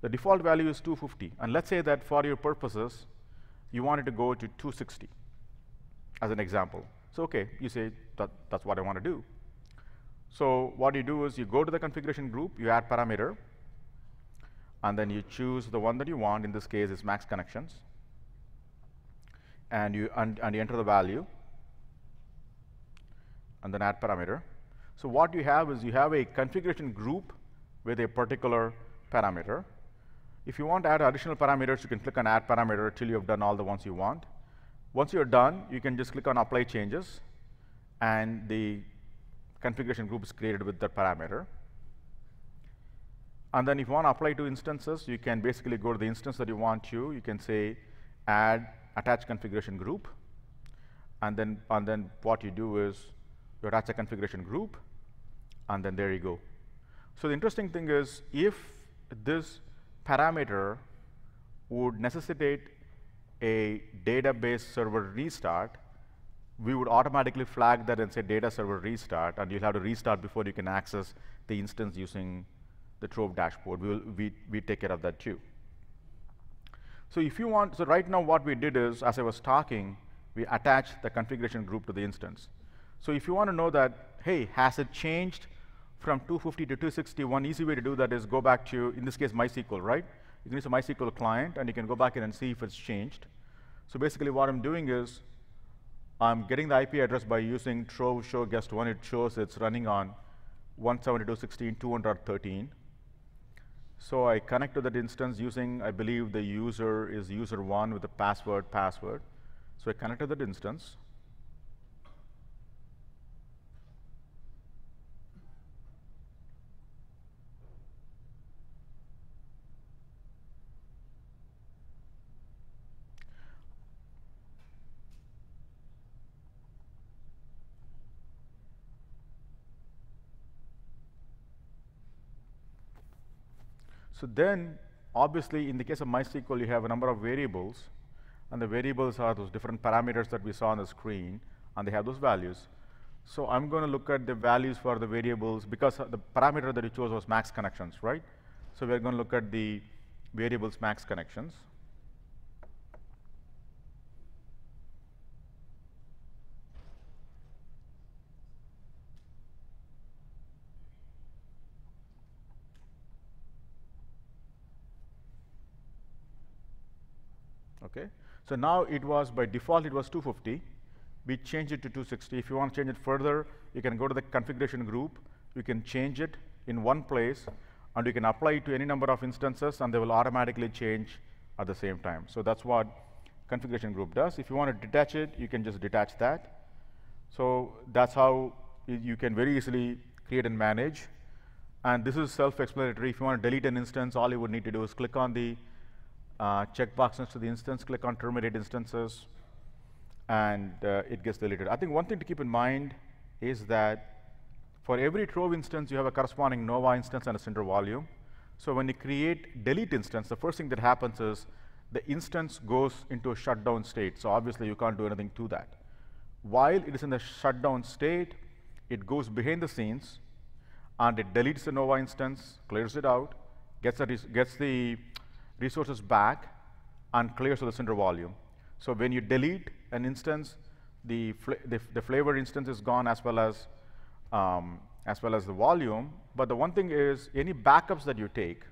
The default value is 250. And let's say that for your purposes, you want it to go to 260 as an example. So okay, you say that that's what I want to do. So what you do is you go to the configuration group, you add parameter, and then you choose the one that you want. In this case, is max connections, and you and, and you enter the value, and then add parameter. So what you have is you have a configuration group with a particular parameter. If you want to add additional parameters, you can click on add parameter till you have done all the ones you want. Once you're done, you can just click on apply changes and the configuration group is created with that parameter. And then if you want to apply to instances, you can basically go to the instance that you want to. You can say add attach configuration group. And then, and then what you do is you attach a configuration group, and then there you go. So the interesting thing is if this parameter would necessitate a database server restart, we would automatically flag that and say data server restart, and you'll have to restart before you can access the instance using the Trove dashboard. We, will, we, we take care of that too. So if you want, so right now what we did is, as I was talking, we attached the configuration group to the instance. So if you want to know that, hey, has it changed from 250 to 260, one easy way to do that is go back to, in this case, MySQL, right? You can use a MySQL client, and you can go back in and see if it's changed. So basically what I'm doing is I'm getting the IP address by using trove show guest one. It shows it's running on 172.16.213. So I connect to that instance using, I believe the user is user one with the password, password. So I connect to that instance. So then, obviously, in the case of MySQL, you have a number of variables, and the variables are those different parameters that we saw on the screen, and they have those values. So I'm going to look at the values for the variables because the parameter that you chose was max connections, right? So we're going to look at the variables max connections. Okay. So now it was, by default, it was 250. We changed it to 260. If you want to change it further, you can go to the configuration group. You can change it in one place, and you can apply it to any number of instances, and they will automatically change at the same time. So that's what configuration group does. If you want to detach it, you can just detach that. So that's how you can very easily create and manage. And this is self-explanatory. If you want to delete an instance, all you would need to do is click on the uh, checkbox next to the instance, click on terminate instances, and uh, it gets deleted. I think one thing to keep in mind is that for every Trove instance, you have a corresponding Nova instance and a Cinder volume. So when you create delete instance, the first thing that happens is the instance goes into a shutdown state. So obviously, you can't do anything to that. While it is in the shutdown state, it goes behind the scenes, and it deletes the Nova instance, clears it out, gets, gets the resources back and clears the Cinder volume. So when you delete an instance, the, the, the, flavor instance is gone as well as, um, as well as the volume. But the one thing is any backups that you take,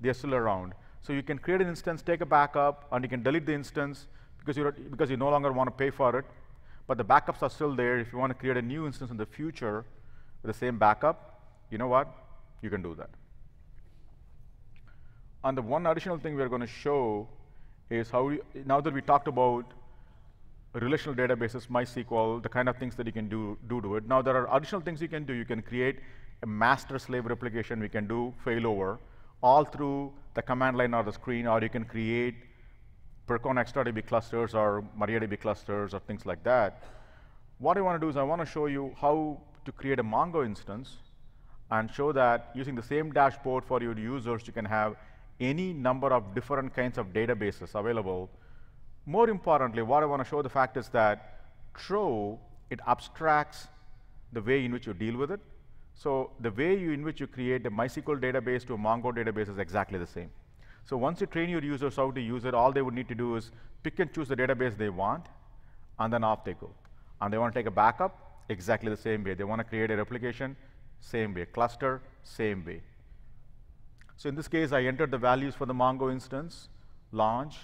they're still around. So you can create an instance, take a backup, and you can delete the instance because, you because you no longer want to pay for it. But the backups are still there. If you want to create a new instance in the future with the same backup, you know what? You can do that. And the one additional thing we're going to show is how, we, now that we talked about relational databases, MySQL, the kind of things that you can do, do to it. Now there are additional things you can do. You can create a master-slave replication. We can do failover all through the command line or the screen, or you can create Percona XtraDB clusters or MariaDB clusters or things like that. What I want to do is I want to show you how to create a Mongo instance and show that using the same dashboard for your users, you can have any number of different kinds of databases available. More importantly, what I want to show the fact is that Trove, it abstracts the way in which you deal with it. So the way you, in which you create a MySQL database to a Mongo database is exactly the same. So once you train your users how to use it, all they would need to do is pick and choose the database they want, and then off they go. And they want to take a backup, exactly the same way. They want to create a replication, same way. Cluster, same way. So in this case, I entered the values for the Mongo instance, launch,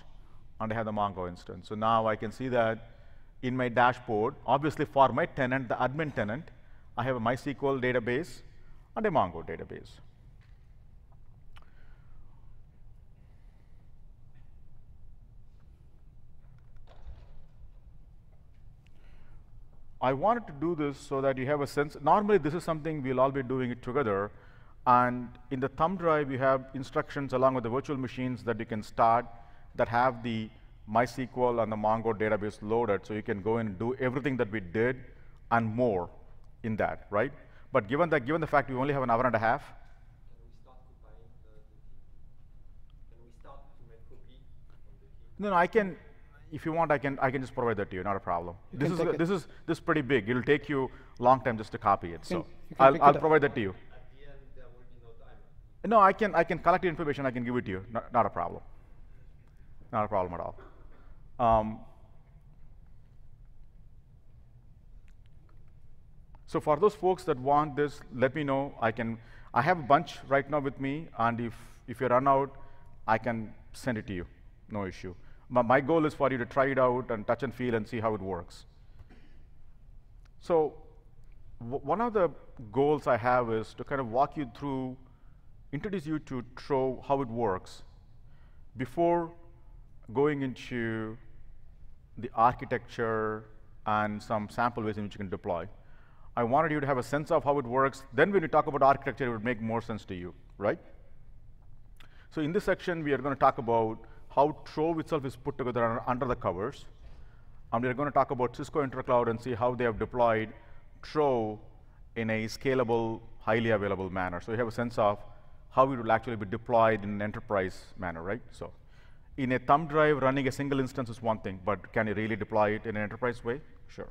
and I have the Mongo instance. So now I can see that in my dashboard, obviously for my tenant, the admin tenant, I have a MySQL database and a Mongo database. I wanted to do this so that you have a sense. Normally, this is something we'll all be doing it together, and in the thumb drive, you have instructions along with the virtual machines that you can start that have the MySQL and the Mongo database loaded. So you can go and do everything that we did and more in that, right? But given, that, given the fact we only have an hour and a half, No, no, I can, if you want, I can, I can just provide that to you, not a problem. You this is, this is, this is pretty big. It'll take you a long time just to copy it. so I'll, I'll provide that to you. No, I can, I can collect the information, I can give it to you, not, not a problem. Not a problem at all. Um, so for those folks that want this, let me know. I can, I have a bunch right now with me, and if, if you run out, I can send it to you, no issue. My goal is for you to try it out and touch and feel and see how it works. So one of the goals I have is to kind of walk you through introduce you to Trove, how it works, before going into the architecture and some sample ways in which you can deploy. I wanted you to have a sense of how it works. Then when you talk about architecture, it would make more sense to you, right? So in this section, we are going to talk about how Trove itself is put together under the covers. And we're going to talk about Cisco Intercloud and see how they have deployed Trove in a scalable, highly available manner. So you have a sense of how it will actually be deployed in an enterprise manner, right? So in a thumb drive, running a single instance is one thing, but can you really deploy it in an enterprise way? Sure.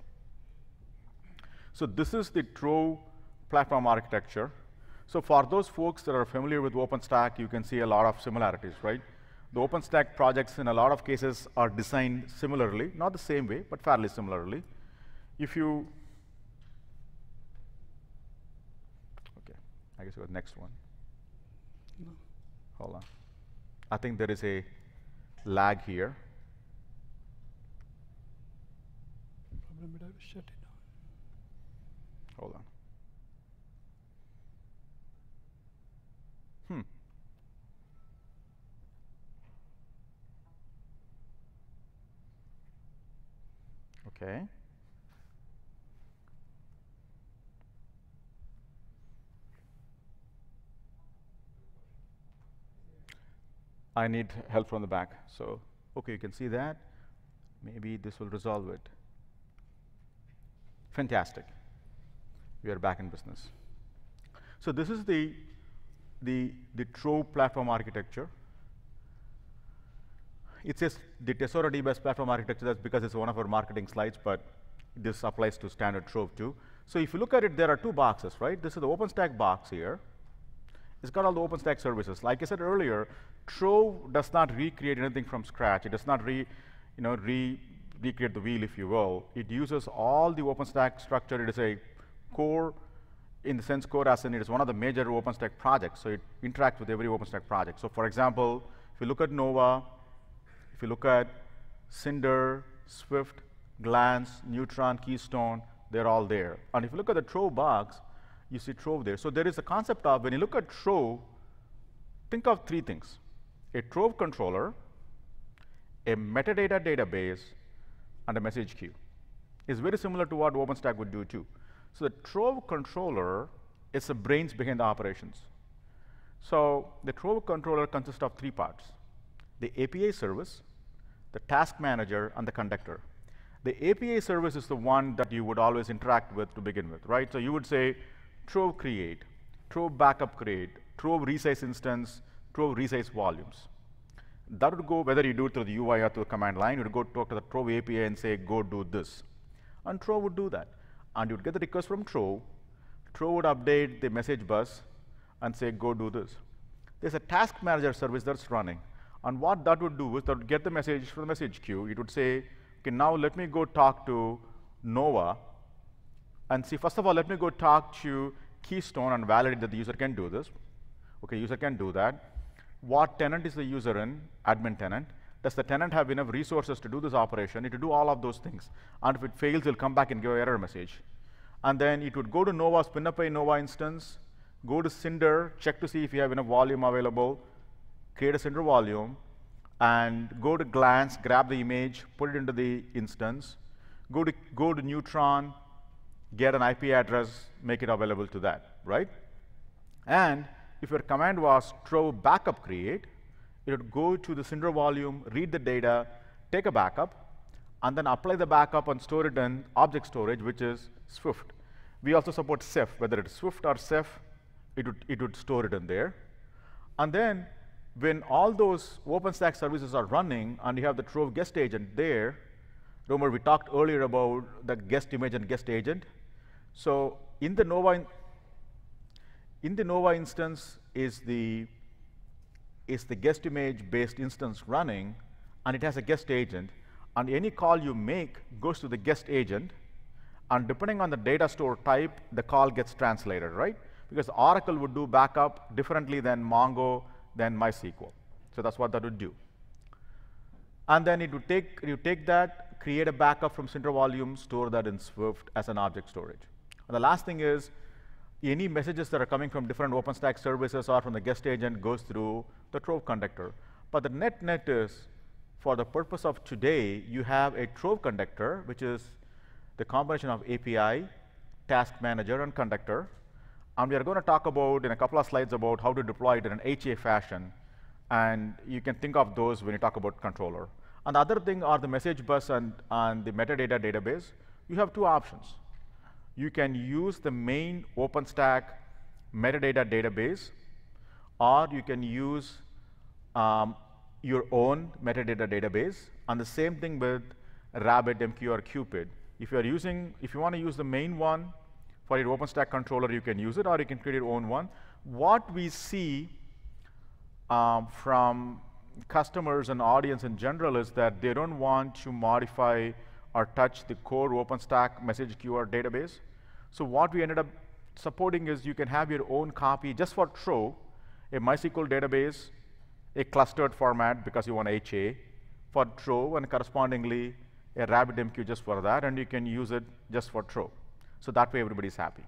So this is the Trove platform architecture. So for those folks that are familiar with OpenStack, you can see a lot of similarities, right? The OpenStack projects in a lot of cases are designed similarly, not the same way, but fairly similarly. If you, okay, I guess the next one. No. Hold on. I think there is a lag here. shut it down. Hold on. Hmm. Okay. I need help from the back. So, okay, you can see that. Maybe this will resolve it. Fantastic. We are back in business. So this is the, the, the Trove platform architecture. It says the Tesora DBaaS platform architecture, that's because it's one of our marketing slides, but this applies to standard Trove too. So if you look at it, there are two boxes, right? This is the OpenStack box here. It's got all the OpenStack services. Like I said earlier, Trove does not recreate anything from scratch. It does not re, you know, re recreate the wheel, if you will. It uses all the OpenStack structure. It is a core, in the sense core as in it is one of the major OpenStack projects. So it interacts with every OpenStack project. So for example, if you look at Nova, if you look at Cinder, Swift, Glance, Neutron, Keystone, they're all there. And if you look at the Trove box, you see Trove there. So there is a concept of when you look at Trove, think of three things a Trove controller, a metadata database, and a message queue. It's very similar to what OpenStack would do too. So the Trove controller is the brains behind the operations. So the Trove controller consists of three parts. The API service, the task manager, and the conductor. The API service is the one that you would always interact with to begin with, right? So you would say Trove create, Trove backup create, Trove resize instance, Trove resize volumes. That would go, whether you do it through the UI or through the command line, you would go talk to the Trove API and say, go do this. And Trove would do that. And you'd get the request from Trove. Trove would update the message bus and say, go do this. There's a task manager service that's running. And what that would do is that would get the message from the message queue. It would say, okay, now let me go talk to Nova and see, first of all, let me go talk to Keystone and validate that the user can do this. Okay, user can do that. What tenant is the user in? Admin tenant. Does the tenant have enough resources to do this operation? It would do all of those things. And if it fails, it'll come back and give an error message. And then it would go to Nova, spin up a Nova instance, go to Cinder, check to see if you have enough volume available, create a Cinder volume, and go to Glance, grab the image, put it into the instance, go to, go to Neutron, get an IP address, make it available to that, right? And if your command was trove backup create, it would go to the Cinder volume, read the data, take a backup, and then apply the backup and store it in object storage, which is Swift. We also support Ceph, whether it's Swift or Ceph, it would, it would store it in there. And then when all those OpenStack services are running and you have the Trove guest agent there, remember we talked earlier about the guest image and guest agent. So in the Nova, in, the Nova instance is the, is the guest image based instance running, and it has a guest agent. And any call you make goes to the guest agent, and depending on the data store type, the call gets translated, right? Because Oracle would do backup differently than Mongo, than MySQL. So that's what that would do. And then it would take, you take that, create a backup from Cinder volume, store that in Swift as an object storage. And the last thing is, any messages that are coming from different OpenStack services or from the guest agent goes through the Trove conductor. But the net net is, for the purpose of today, you have a Trove conductor, which is the combination of API, task manager, and conductor. And we are going to talk about in a couple of slides about how to deploy it in an HA fashion. And you can think of those when you talk about controller. And the other thing are the message bus and, and the metadata database. You have two options. You can use the main OpenStack metadata database, or you can use um, your own metadata database. And the same thing with RabbitMQ or Qpid. If you are using, if you want to use the main one for your OpenStack controller, you can use it, or you can create your own one. What we see um, from customers and audience in general is that they don't want to modify or touch the core OpenStack message queue or database. So what we ended up supporting is you can have your own copy just for Trove, a MySQL database, a clustered format because you want HA for Trove, and correspondingly a RabbitMQ just for that, and you can use it just for Trove. So that way everybody's happy.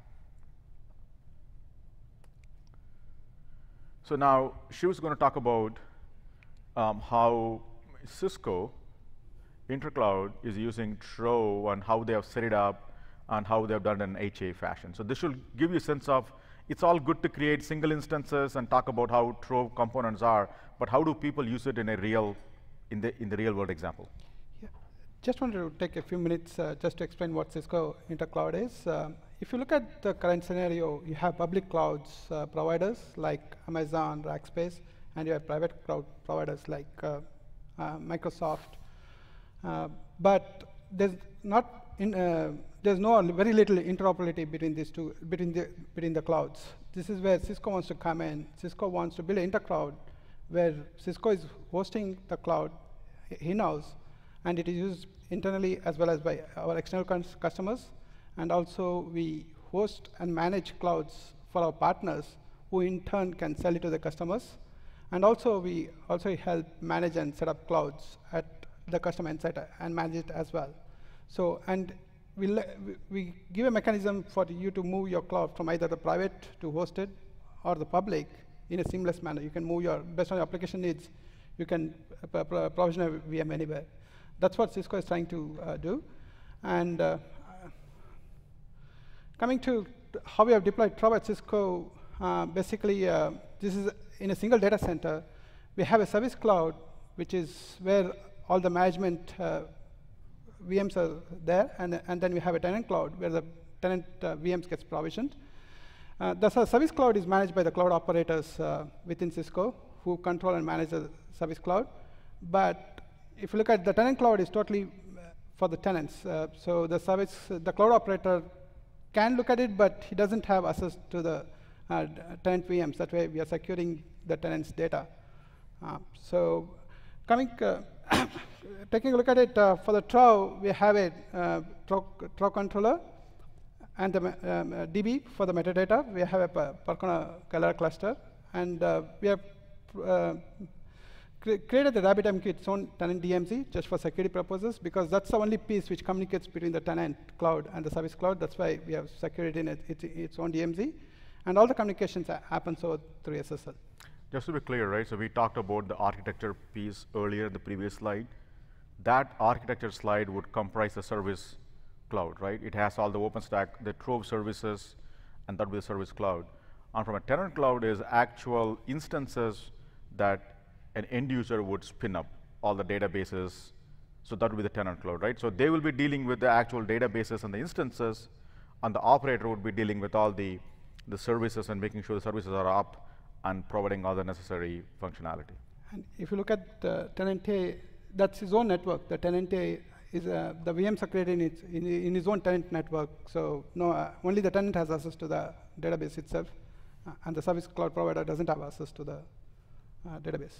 So now Shiv's going to talk about um, how Cisco Intercloud is using Trove and how they have set it up and how they have done it in HA fashion. So this should give you a sense of it's all good to create single instances and talk about how Trove components are, but how do people use it in a real, in the, in the real world example? Just wanted to take a few minutes uh, just to explain what Cisco Intercloud is. Um, if you look at the current scenario, you have public clouds uh, providers like Amazon, Rackspace, and you have private cloud providers like uh, uh Microsoft. Uh, but there's not in, uh, there's no very little interoperability between these two between the between the clouds. This is where Cisco wants to come in. Cisco wants to build an intercloud where Cisco is hosting the cloud in-house, and it is used internally as well as by our external customers. And also, we host and manage clouds for our partners, who in turn can sell it to the customers. And also, we also help manage and set up clouds at the customer insight and manage it as well. So, and we, we give a mechanism for you to move your cloud from either the private to hosted or the public in a seamless manner. You can move your, based on your application needs, you can uh, provision a VM anywhere. That's what Cisco is trying to uh, do. And uh, coming to how we have deployed Trove at Cisco, uh, basically, uh, this is in a single data center. We have a service cloud, which is where all the management uh, VMs are there, and, and then we have a tenant cloud where the tenant uh, VMs gets provisioned. Uh, the service cloud is managed by the cloud operators uh, within Cisco who control and manage the service cloud. But if you look at the tenant cloud is totally uh, for the tenants. Uh, so the service, the cloud operator can look at it, but he doesn't have access to the tenant VMs. That way we are securing the tenant's data. so coming, taking a look at it, uh, for the Trove, we have a uh, Trove, controller and the um, uh, DB for the metadata. We have a Percona cluster, and uh, we have uh, cre created the RabbitMQ its own tenant DMZ just for security purposes, because that's the only piece which communicates between the tenant cloud and the service cloud. That's why we have security in it, its, its own DMZ. And all the communications happen through SSL. Just to be clear, right, so we talked about the architecture piece earlier in the previous slide. That architecture slide would comprise the service cloud, right? It has all the OpenStack, the Trove services, and that would be the service cloud. And from a tenant cloud is actual instances that an end user would spin up, all the databases, so that would be the tenant cloud, right? So they will be dealing with the actual databases and the instances, and the operator would be dealing with all the, the services and making sure the services are up and providing all the necessary functionality. And if you look at uh, tenant A, that's his own network. The tenant A is uh, the VMs are created in, its, in, in, his own tenant network. So no, uh, only the tenant has access to the database itself, uh, and the service cloud provider doesn't have access to the uh, database.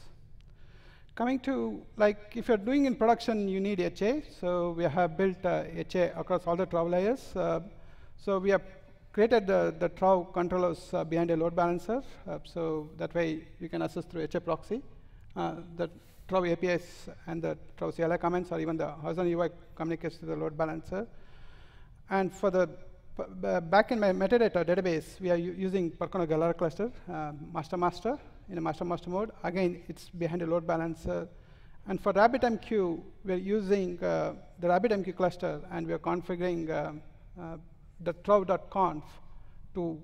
Coming to like if you're doing in production, you need HA. So we have built HA uh, across all the Trove layers. so we have created the, the controllers uh, behind a load balancer. Uh, so that way you can access through HA proxy. Uh, the Trove APIs and the Trove CLI comments or even the horizontal UI communicates to the load balancer. And for the back in my metadata database, we are using Percona Galera cluster, uh, master master in a master master mode. Again, it's behind a load balancer. And for RabbitMQ, we're using uh, the RabbitMQ cluster, and we're configuring um, uh, the trove.conf to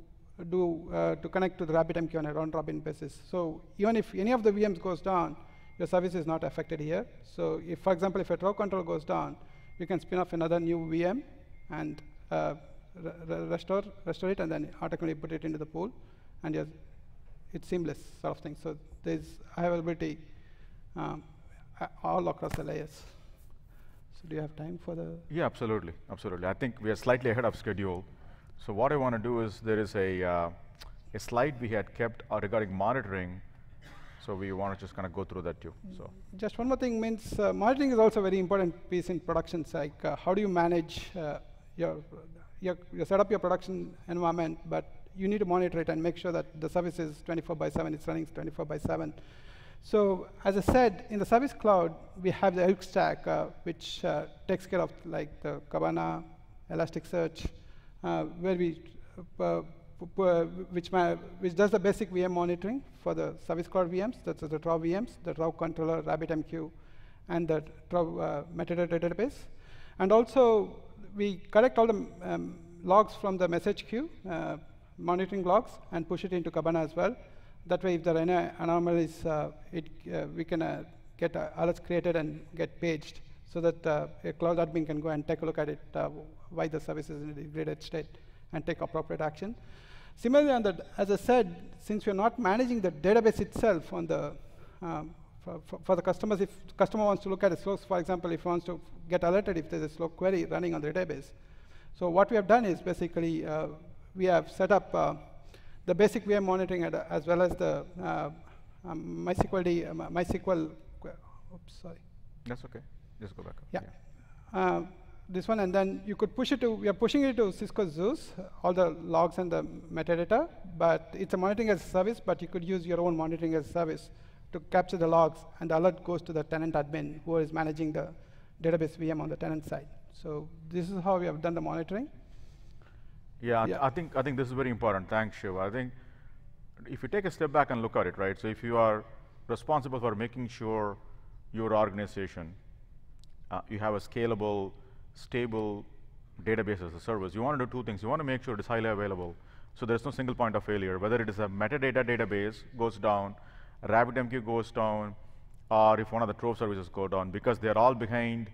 do uh, to connect to the RabbitMQ on a round-robin basis. So even if any of the VMs goes down, your service is not affected here. So if, for example, if a Trove control goes down, you can spin off another new VM and uh, restore, restore it, and then automatically put it into the pool, and it's seamless sort of thing. So there's availability um, all across the layers. Do you have time for the? Yeah, absolutely, absolutely. I think we are slightly ahead of schedule. So what I want to do is there is a, uh, a slide we had kept uh, regarding monitoring so we want to just kind of go through that too. So just one more thing means uh, monitoring is also a very important piece in production. Like uh, how do you manage uh, your, your, you set up your production environment, but you need to monitor it and make sure that the service is 24 by 7, it's running 24 by 7. So as I said, in the service cloud, we have the Elk stack, uh, which uh, takes care of like the Kibana, Elasticsearch, uh, where we which, which does the basic VM monitoring for the service cloud VMs, that's the Trove VMs, the Trove controller, RabbitMQ, and the Trove uh, metadata database. And also, we collect all the um, logs from the message queue, uh, monitoring logs, and push it into Kibana as well. That way, if there are any anomalies, uh, it, uh, we can uh, get alerts created and get paged so that a cloud admin can go and take a look at it, why the service is in a degraded state, and take appropriate action. Similarly, on the, as I said, since we're not managing the database itself on the, um, for, for, for, the customers, if the customer wants to look at a slow, for example, if he wants to get alerted if there's a slow query running on the database. So what we have done is basically uh, we have set up uh, the basic VM monitoring as well as the uh, um, MySQL, uh, MySQL, oops, sorry. That's okay. Just go back up. Yeah. yeah. Uh, this one, and then you could push it to, we are pushing it to Cisco Zeus, all the logs and the metadata, but it's a monitoring as a service, but you could use your own monitoring as a service to capture the logs, and the alert goes to the tenant admin who is managing the database VM on the tenant side. So this is how we have done the monitoring. Yeah, yeah. I think I think this is very important. Thanks, Shiva. I think if you take a step back and look at it, right? So if you are responsible for making sure your organization, uh, you have a scalable stable database as a service, you want to do two things. You want to make sure it is highly available. So there's no single point of failure. Whether it is a metadata database goes down, RabbitMQ goes down, or if one of the Trove services go down, because they're all behind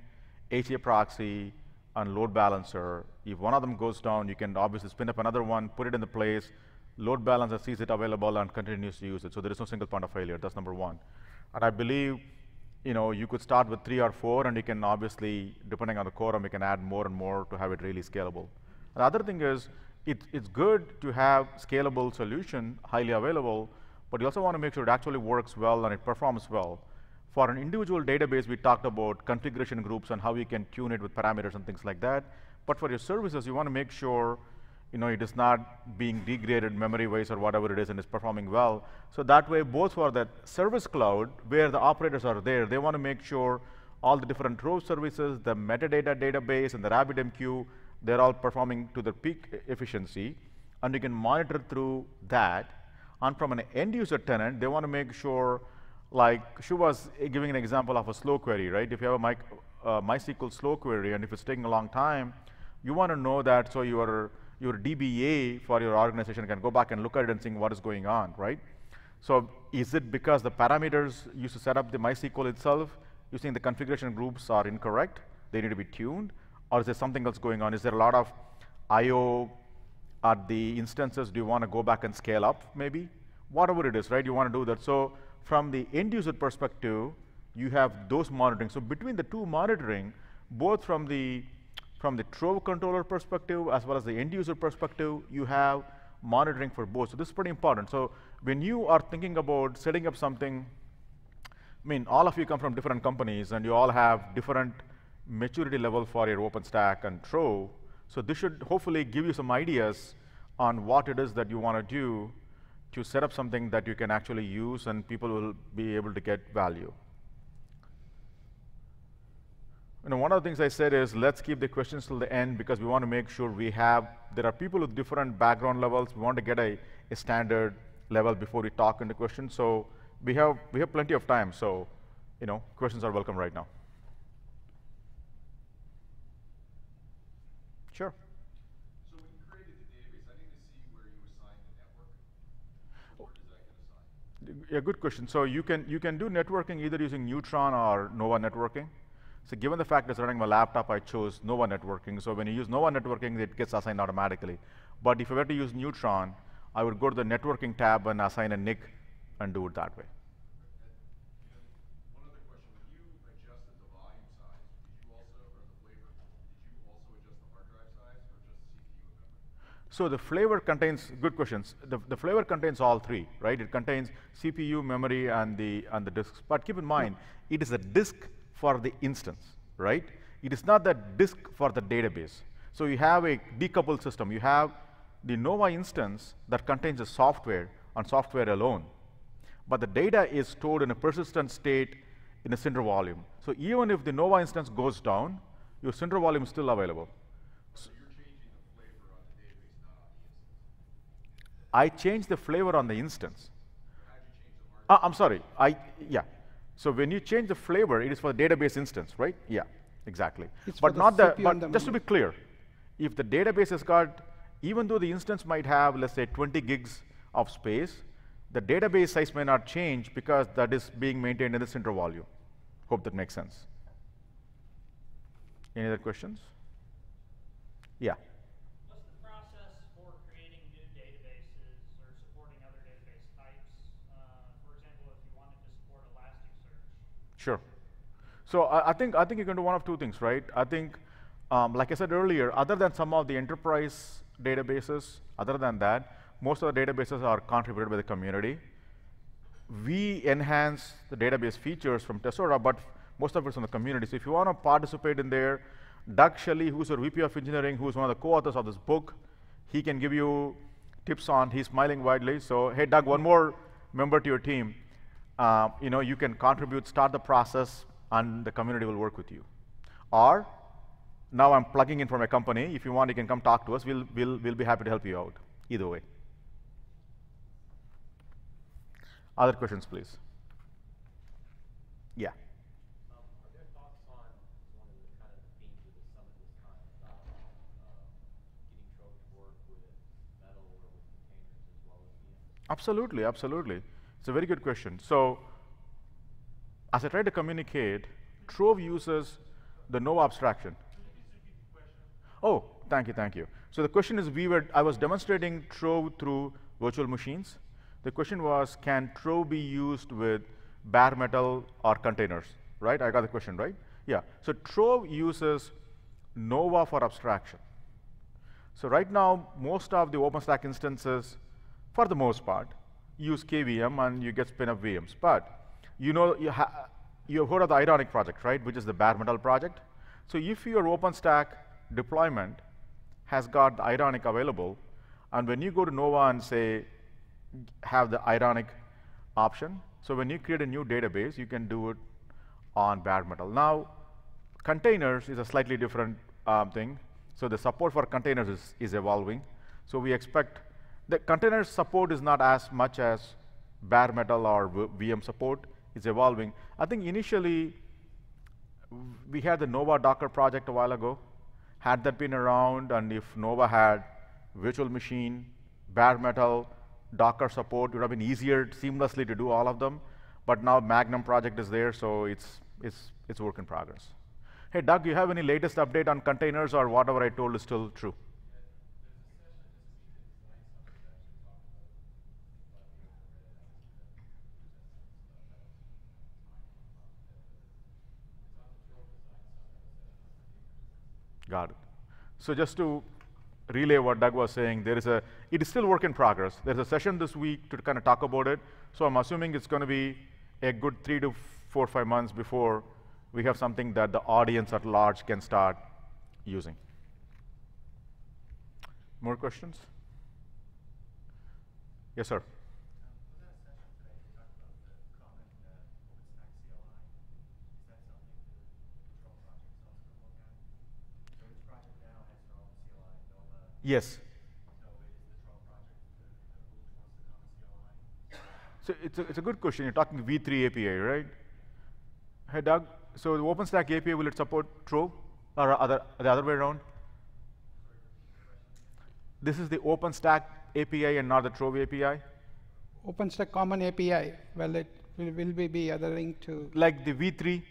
HA proxy and load balancer. If one of them goes down, you can obviously spin up another one, put it in the place, load balancer sees it available and continues to use it. So there is no single point of failure. That's number one. And I believe you know, you could start with three or four, and you can obviously, depending on the quorum, you can add more and more to have it really scalable. The other thing is, it, it's good to have scalable solution, highly available, but you also want to make sure it actually works well and it performs well. For an individual database, we talked about configuration groups and how you can tune it with parameters and things like that. But for your services, you want to make sure you know, it is not being degraded memory-wise or whatever it is and is performing well. So that way, both for that service cloud, where the operators are there, they want to make sure all the different Trove services, the metadata database, and the RabbitMQ, they're all performing to their peak efficiency, and you can monitor through that. And from an end-user tenant, they want to make sure, like Shiv was giving an example of a slow query, right? If you have a My, uh, MySQL slow query, and if it's taking a long time, you want to know that so you are your DBA for your organization can go back and look at it and see what is going on, right? So is it because the parameters used to set up the MySQL itself, you think the configuration groups are incorrect, they need to be tuned, or is there something else going on? Is there a lot of I.O. at the instances? Do you want to go back and scale up, maybe? Whatever it is, right, you want to do that. So from the end user perspective, you have those monitoring. So between the two monitoring, both from the from the Trove controller perspective as well as the end user perspective, you have monitoring for both. So this is pretty important. So when you are thinking about setting up something, I mean, all of you come from different companies and you all have different maturity level for your OpenStack and Trove. So this should hopefully give you some ideas on what it is that you want to do to set up something that you can actually use and people will be able to get value. You know, one of the things I said is let's keep the questions till the end because we want to make sure we have, there are people with different background levels. We want to get a, a standard level before we talk into questions. So we have, we have plenty of time. So you know, questions are welcome right now. Sure. So when you created the database, I need to see where you assigned the network. Where does that get assigned? Yeah, good question. So you can you can do networking either using Neutron or Nova networking. So given the fact it's running my laptop, I chose Nova networking. So when you use Nova networking, it gets assigned automatically. But if I were to use Neutron, I would go to the networking tab and assign a NIC and do it that way. One other question, when you adjusted the volume size, did you also, or the flavor, did you also adjust the hard drive size or just the CPU and memory? So the flavor contains, good questions. The, the flavor contains all three, right? It contains CPU, memory, and the, and the disks. But keep in mind, it is a disk for the instance, right? It is not the disk for the database. So you have a decoupled system. You have the Nova instance that contains the software and software alone. But the data is stored in a persistent state in a Cinder volume. So even if the Nova instance goes down, your Cinder volume is still available. So you're changing the flavor on the database, not on the instance. I change the flavor on the instance. Or how'd the hard? Uh, I'm sorry. I yeah. So when you change the flavor, it is for the database instance, right? Yeah, exactly. It's but the not the. But the just to be clear, if the database has got, even though the instance might have, let's say, 20 gigs of space, the database size may not change because that is being maintained in the Cinder volume. Hope that makes sense. Any other questions? Yeah. What's the process for creating new databases or supporting other database types? Uh, for example, if you wanted to support Elasticsearch. Sure. So I, I think I think you can do one of two things, right? I think, um, like I said earlier, other than some of the enterprise databases, other than that, most of the databases are contributed by the community. We enhance the database features from Tesora, but most of it's from the community. So if you want to participate in there, Doug Shelley, who's our VP of engineering, who's one of the co-authors of this book, he can give you tips on. He's smiling widely. So hey, Doug, one more member to your team. Uh, you know, you can contribute, start the process, and the community will work with you. Or now I'm plugging in from a company. If you want, you can come talk to us. We'll, we'll, we'll be happy to help you out. Either way. Other questions, please. Yeah. Absolutely, absolutely. It's a very good question. So, as I try to communicate, Trove uses the Nova abstraction. Oh, thank you, thank you. So the question is, we were, I was demonstrating Trove through virtual machines. The question was, can Trove be used with bare metal or containers? Right? I got the question right. Yeah. So Trove uses Nova for abstraction. So right now, most of the OpenStack instances, for the most part, use KVM and you get spin up VMs. But you know, you, ha- you have heard of the Ironic project, right? Which is the bare metal project. So if your OpenStack deployment has got the Ironic available, and when you go to Nova and say, have the Ironic option, so when you create a new database, you can do it on bare metal. Now, containers is a slightly different um, thing. So the support for containers is, is evolving. So we expect the container support is not as much as bare metal or VM support. It's evolving. I think initially we had the Nova Docker project a while ago. Had that been around, and if Nova had virtual machine, bare metal, Docker support, it would have been easier seamlessly to do all of them. But now Magnum project is there, so it's it's it's work in progress. Hey, Doug, you have any latest update on containers or whatever I told is still true? So just to relay what Doug was saying, there is a, it is still work in progress. There's a session this week to kind of talk about it. So I'm assuming it's going to be a good three to four or five months before we have something that the audience at large can start using. More questions? Yes, sir. Yes. So it's a, it's a good question. You're talking V3 API, right? Hey Doug, so the OpenStack API, will it support Trove or other, the other way around? This is the OpenStack API and not the Trove API? OpenStack Common API, well, it will, will be, be othering to, Like the V3?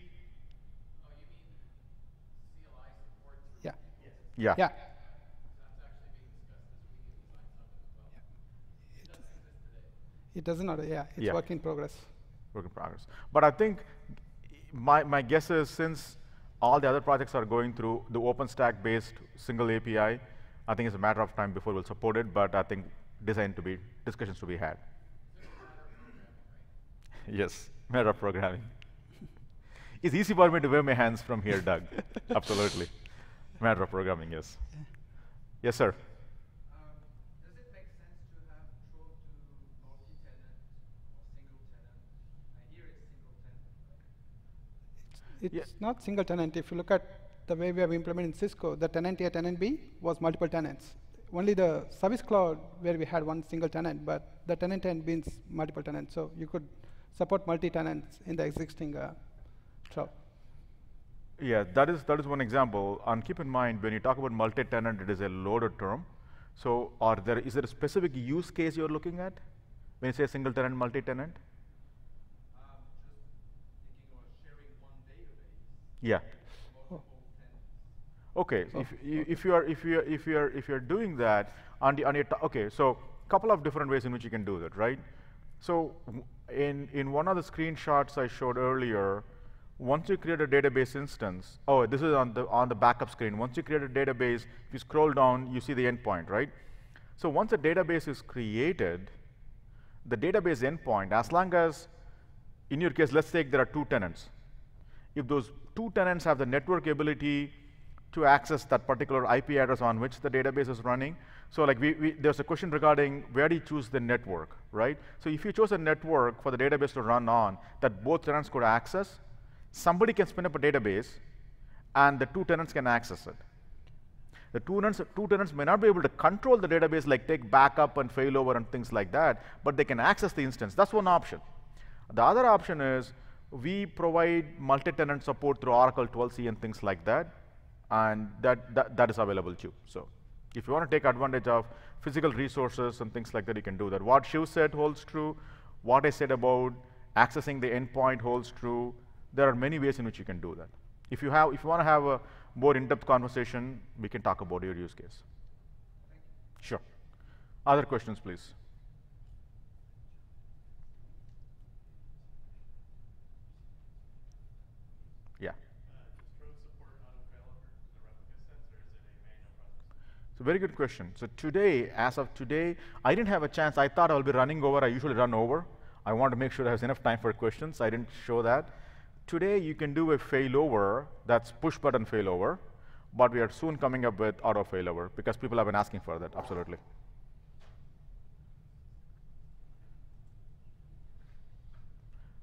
yeah, Yeah. yeah. It doesn't, yeah, it's Yeah. work in progress. work in progress. But I think my, my guess is since all the other projects are going through the OpenStack based single API, I think it's a matter of time before we'll support it, but I think design to be, discussions to be had. yes, matter of programming. it's easy for me to wave my hands from here, Doug. Absolutely. Matter of programming, yes. Yes, sir. Um, does it make sense to have Trove to multi-tenant or single tenant? I hear it's single It's not single tenant. If you look at the way we have implemented in Cisco, the tenant A, tenant B was multiple tenants. Only the service cloud where we had one single tenant, but the tenant A means multiple tenants. So you could support multi-tenants in the existing uh. Yeah, that is, that is one example. And keep in mind, when you talk about multi-tenant, it is a loaded term. So are there, is there a specific use case you're looking at when you say single tenant, multi-tenant? Um, just thinking of sharing one database, Yeah. Okay, if, you, if you are if you are if you are if you are doing that on the on your okay, so couple of different ways in which you can do that, right? So in in one of the screenshots I showed earlier, once you create a database instance, oh, this is on the on the backup screen. Once you create a database, if you scroll down, you see the endpoint, right? So once a database is created, the database endpoint, as long as, in your case, let's take there are two tenants. If those two tenants have the network ability to access that particular IP address on which the database is running, so like we, we, there's a question regarding where do you choose the network, right? So if you chose a network for the database to run on that both tenants could access, somebody can spin up a database and the two tenants can access it. The two tenants, two tenants may not be able to control the database like take backup and failover and things like that, but they can access the instance. That's one option. The other option is we provide multi-tenant support through Oracle 12c and things like that, and that, that, that is available too. So if you want to take advantage of physical resources and things like that, you can do that. What Shiv said holds true. What I said about accessing the endpoint holds true. There are many ways in which you can do that. If you have, if you want to have a more in-depth conversation, we can talk about your use case. Sure. Other questions, please. Yeah. Does Trove support auto failover in the replica sense, or is it a manual very good question. So today, as of today, I didn't have a chance. I thought I'll be running over. I usually run over. I want to make sure there's enough time for questions. I didn't show that. Today, you can do a failover that's push button failover, but we are soon coming up with auto failover because people have been asking for that. Absolutely.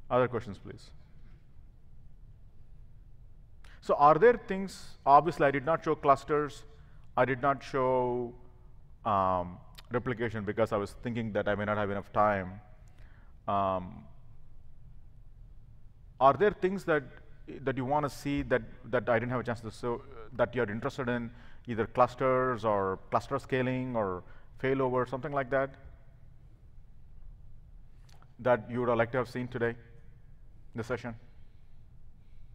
Other questions, please. So are there things, obviously I did not show clusters, I did not show um, replication because I was thinking that I may not have enough time. Um, are there things that, that you want to see that, that I didn't have a chance to show, that you're interested in, either clusters or cluster scaling or failover, something like that? That you would liked to have seen today in the session?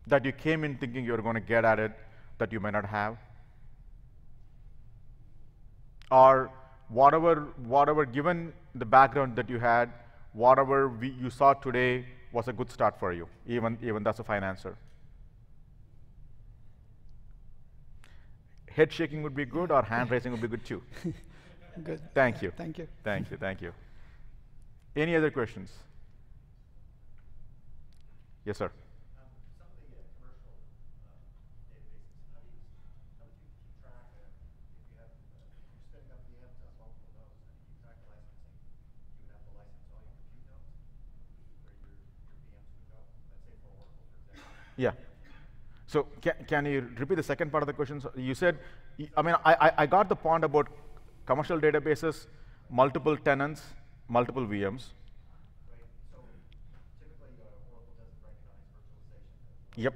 that you came in thinking you were going to get at it that you may not have? Or whatever, whatever, given the background that you had, whatever we, you saw today was a good start for you, even, even that's a fine answer. Head shaking would be good, or hand raising would be good too. Good. Thank you. Thank you. Thank you. Thank you. Any other questions? Yes, sir. Um, some of the uh, commercial uh, databases, how do you, how would you keep track of if you have, uh, if you're spinning up VMs on multiple nodes, how do you keep track of licensing? You would have to license all your compute nodes where your, your VMs would go, let's say for Oracle, for example. Yeah. So can, can you repeat the second part of the question? So you said, I mean, I, I, got the point about commercial databases, multiple tenants, multiple VMs. Yep.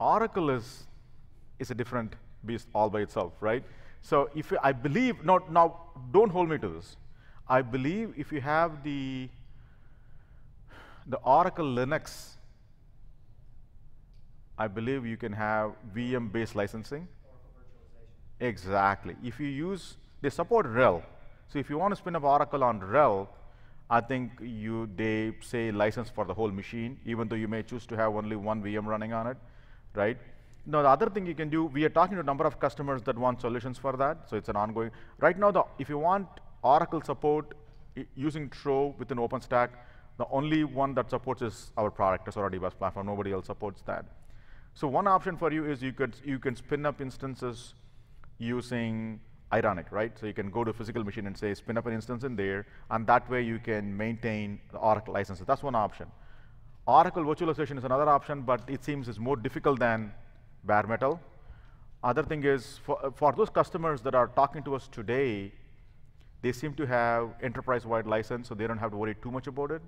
Oracle is, is a different beast all by itself, right? So if I believe, not, now, don't hold me to this. I believe if you have the, the Oracle Linux, I believe you can have VM-based licensing. Exactly. If you use, they support RHEL. So if you want to spin up Oracle on RHEL, I think you, they say license for the whole machine, even though you may choose to have only one VM running on it, right? Now, the other thing you can do, we are talking to a number of customers that want solutions for that, so it's an ongoing. Right now, the, if you want Oracle support using Trove within OpenStack, the only one that supports is our product, Tesora DBaaS platform. Nobody else supports that. So one option for you is you could you can spin up instances using Ironic, right? So you can go to a physical machine and say spin up an instance in there, and that way you can maintain the Oracle licenses. That's one option. Oracle virtualization is another option, but it seems is more difficult than bare metal. Other thing is for, for those customers that are talking to us today, they seem to have enterprise-wide license, so they don't have to worry too much about it.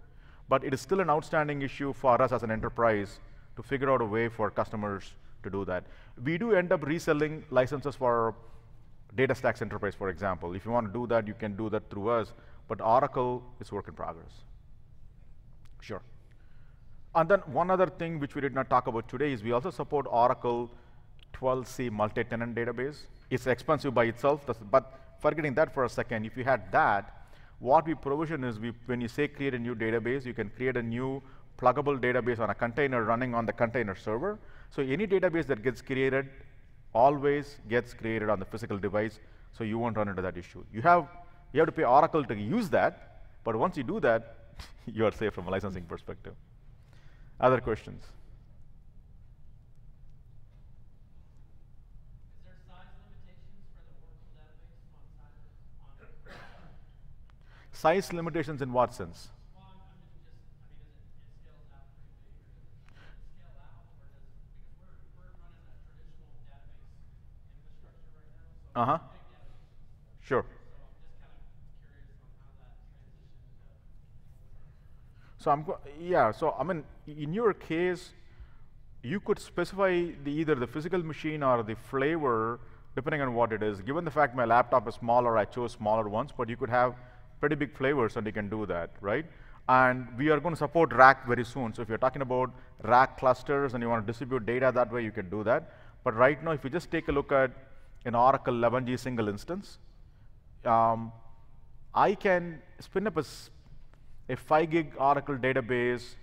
But it is still an outstanding issue for us as an enterprise to figure out a way for customers to do that. We do end up reselling licenses for DataStax Enterprise, for example. If you want to do that, you can do that through us, but Oracle is work in progress. Sure. And then one other thing which we did not talk about today is we also support Oracle 12c multi-tenant database. It's expensive by itself, but forgetting that for a second, if you had that, what we provision is we, when you say create a new database, you can create a new pluggable database on a container running on the container server. So any database that gets created always gets created on the physical device, so you won't run into that issue. You have, you have to pay Oracle to use that, but once you do that, you are safe from a licensing perspective. Other questions? Is there size limitations for the Oracle database on side on? Size limitations in what sense? Well, I'm, I'm just, I mean, is it, it scales out pretty big, or does it scale out, or does, because we're, we're running a traditional database infrastructure right now, so. Uh-huh. Big database, Sure. so I'm just kind of curious on how that transition to. So I'm, yeah, so I mean, in your case, you could specify the, either the physical machine or the flavor, depending on what it is. Given the fact my laptop is smaller, I chose smaller ones, but you could have pretty big flavors and you can do that, right? And we are going to support RAC very soon. So if you're talking about RAC clusters and you want to distribute data that way, you can do that. But right now, if you just take a look at an Oracle 11g single instance, um, I can spin up a 5 gig Oracle database,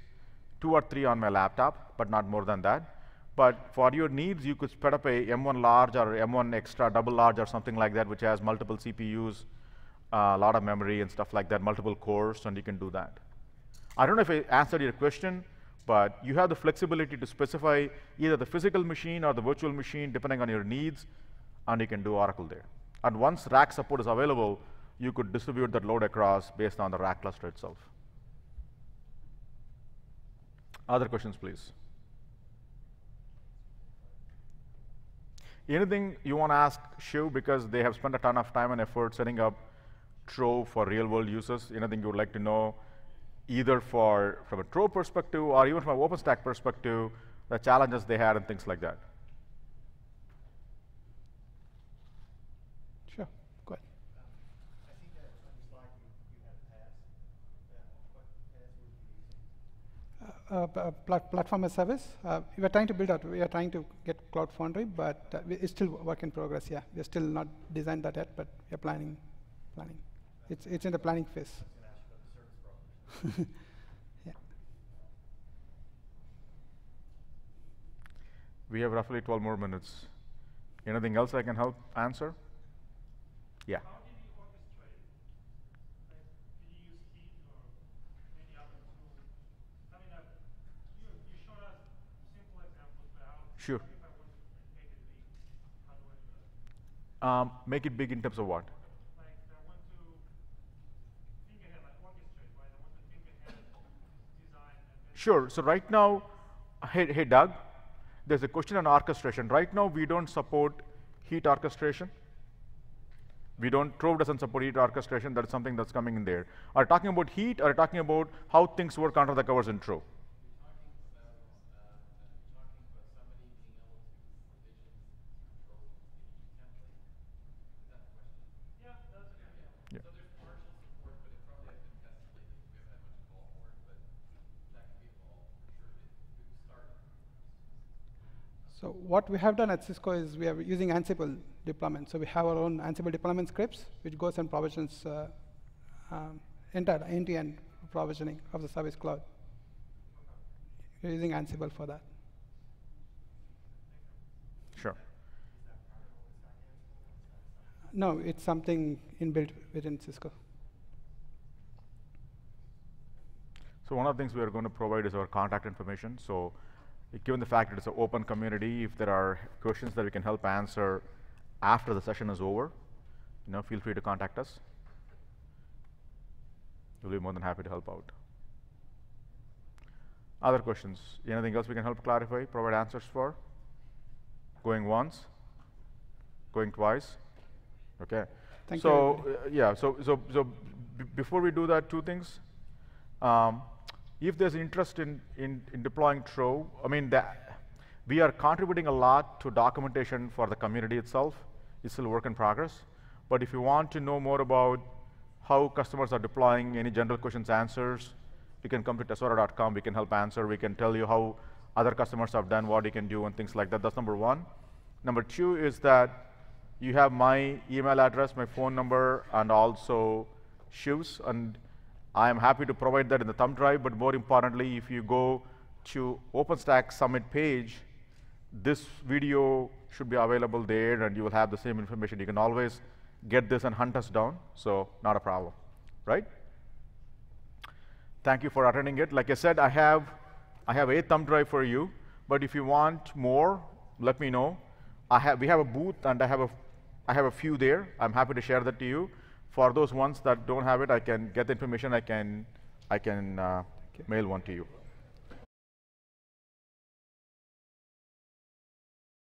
two or three on my laptop, but not more than that. But for your needs, you could spin up a M1 large or M1 extra double large or something like that, which has multiple CPUs, a lot of memory and stuff like that, multiple cores, and you can do that. I don't know if I answered your question, but you have the flexibility to specify either the physical machine or the virtual machine, depending on your needs, and you can do Oracle there. And once RAC support is available, you could distribute that load across based on the RAC cluster itself. Other questions, please? Anything you want to ask Shiv because they have spent a ton of time and effort setting up Trove for real world users? Anything you would like to know, either for from a Trove perspective or even from an OpenStack perspective, the challenges they had and things like that? Sure, go ahead. I see that on your slide you, you had PaaS. Uh, what PaaS were you using? Uh, p- uh, platform as service. Uh, we are trying to build out. We are trying to get Cloud Foundry, but uh, it's still work in progress. Yeah, we are still not designed that yet, but we are planning. Planning. It's it's in the planning phase. yeah. We have roughly 12 more minutes. Anything else I can help answer? Yeah. How did you orchestrate? Like, did you use Heat Sure. So right now, hey, hey Doug, there's a question on orchestration. Right now, we don't support heat orchestration. We don't, Trove doesn't support heat orchestration, that's something that's coming in there. Are talking about heat, are talking about how things work under the covers in Trove? Yeah, that's okay. Yeah. So there's partial support, but it probably hasn't been tested lately, because we haven't had much call for it, but that can be evolved for sure. It, it started. So what we have done at Cisco is we are using Ansible deployment. So we have our own Ansible deployment scripts, which goes and provisions uh, um, entire end-to-end provisioning of the service cloud. We're using Ansible for that. Sure. No, it's something inbuilt within Cisco. So one of the things we are going to provide is our contact information. So given the fact that it's an open community, if there are questions that we can help answer after the session is over, you know, feel free to contact us. We'll be more than happy to help out. Other questions? Anything else we can help clarify, provide answers for? Going once? Going twice? Okay. Thank you, so, everybody. uh, yeah, so, so, so b- before we do that, two things. Um, if there's interest in, in, in deploying Trove, I mean, that we are contributing a lot to documentation for the community itself. It's still work in progress. But if you want to know more about how customers are deploying any general questions, answers, you can come to tesora.com. We can help answer. We can tell you how other customers have done, what you can do, and things like that. That's number one. Number two is that you have my email address, my phone number, and also Shiv's. And I am happy to provide that in the thumb drive. But more importantly, if you go to OpenStack Summit page, this video should be available there, and you will have the same information. You can always get this and hunt us down. So not a problem, right? Thank you for attending it. Like I said, I have, I have a thumb drive for you, but if you want more, let me know. I have, we have a booth and I have a, I have a few there. I'm happy to share that to you. For those ones that don't have it, I can get the information. I can, I can uh, mail one to you.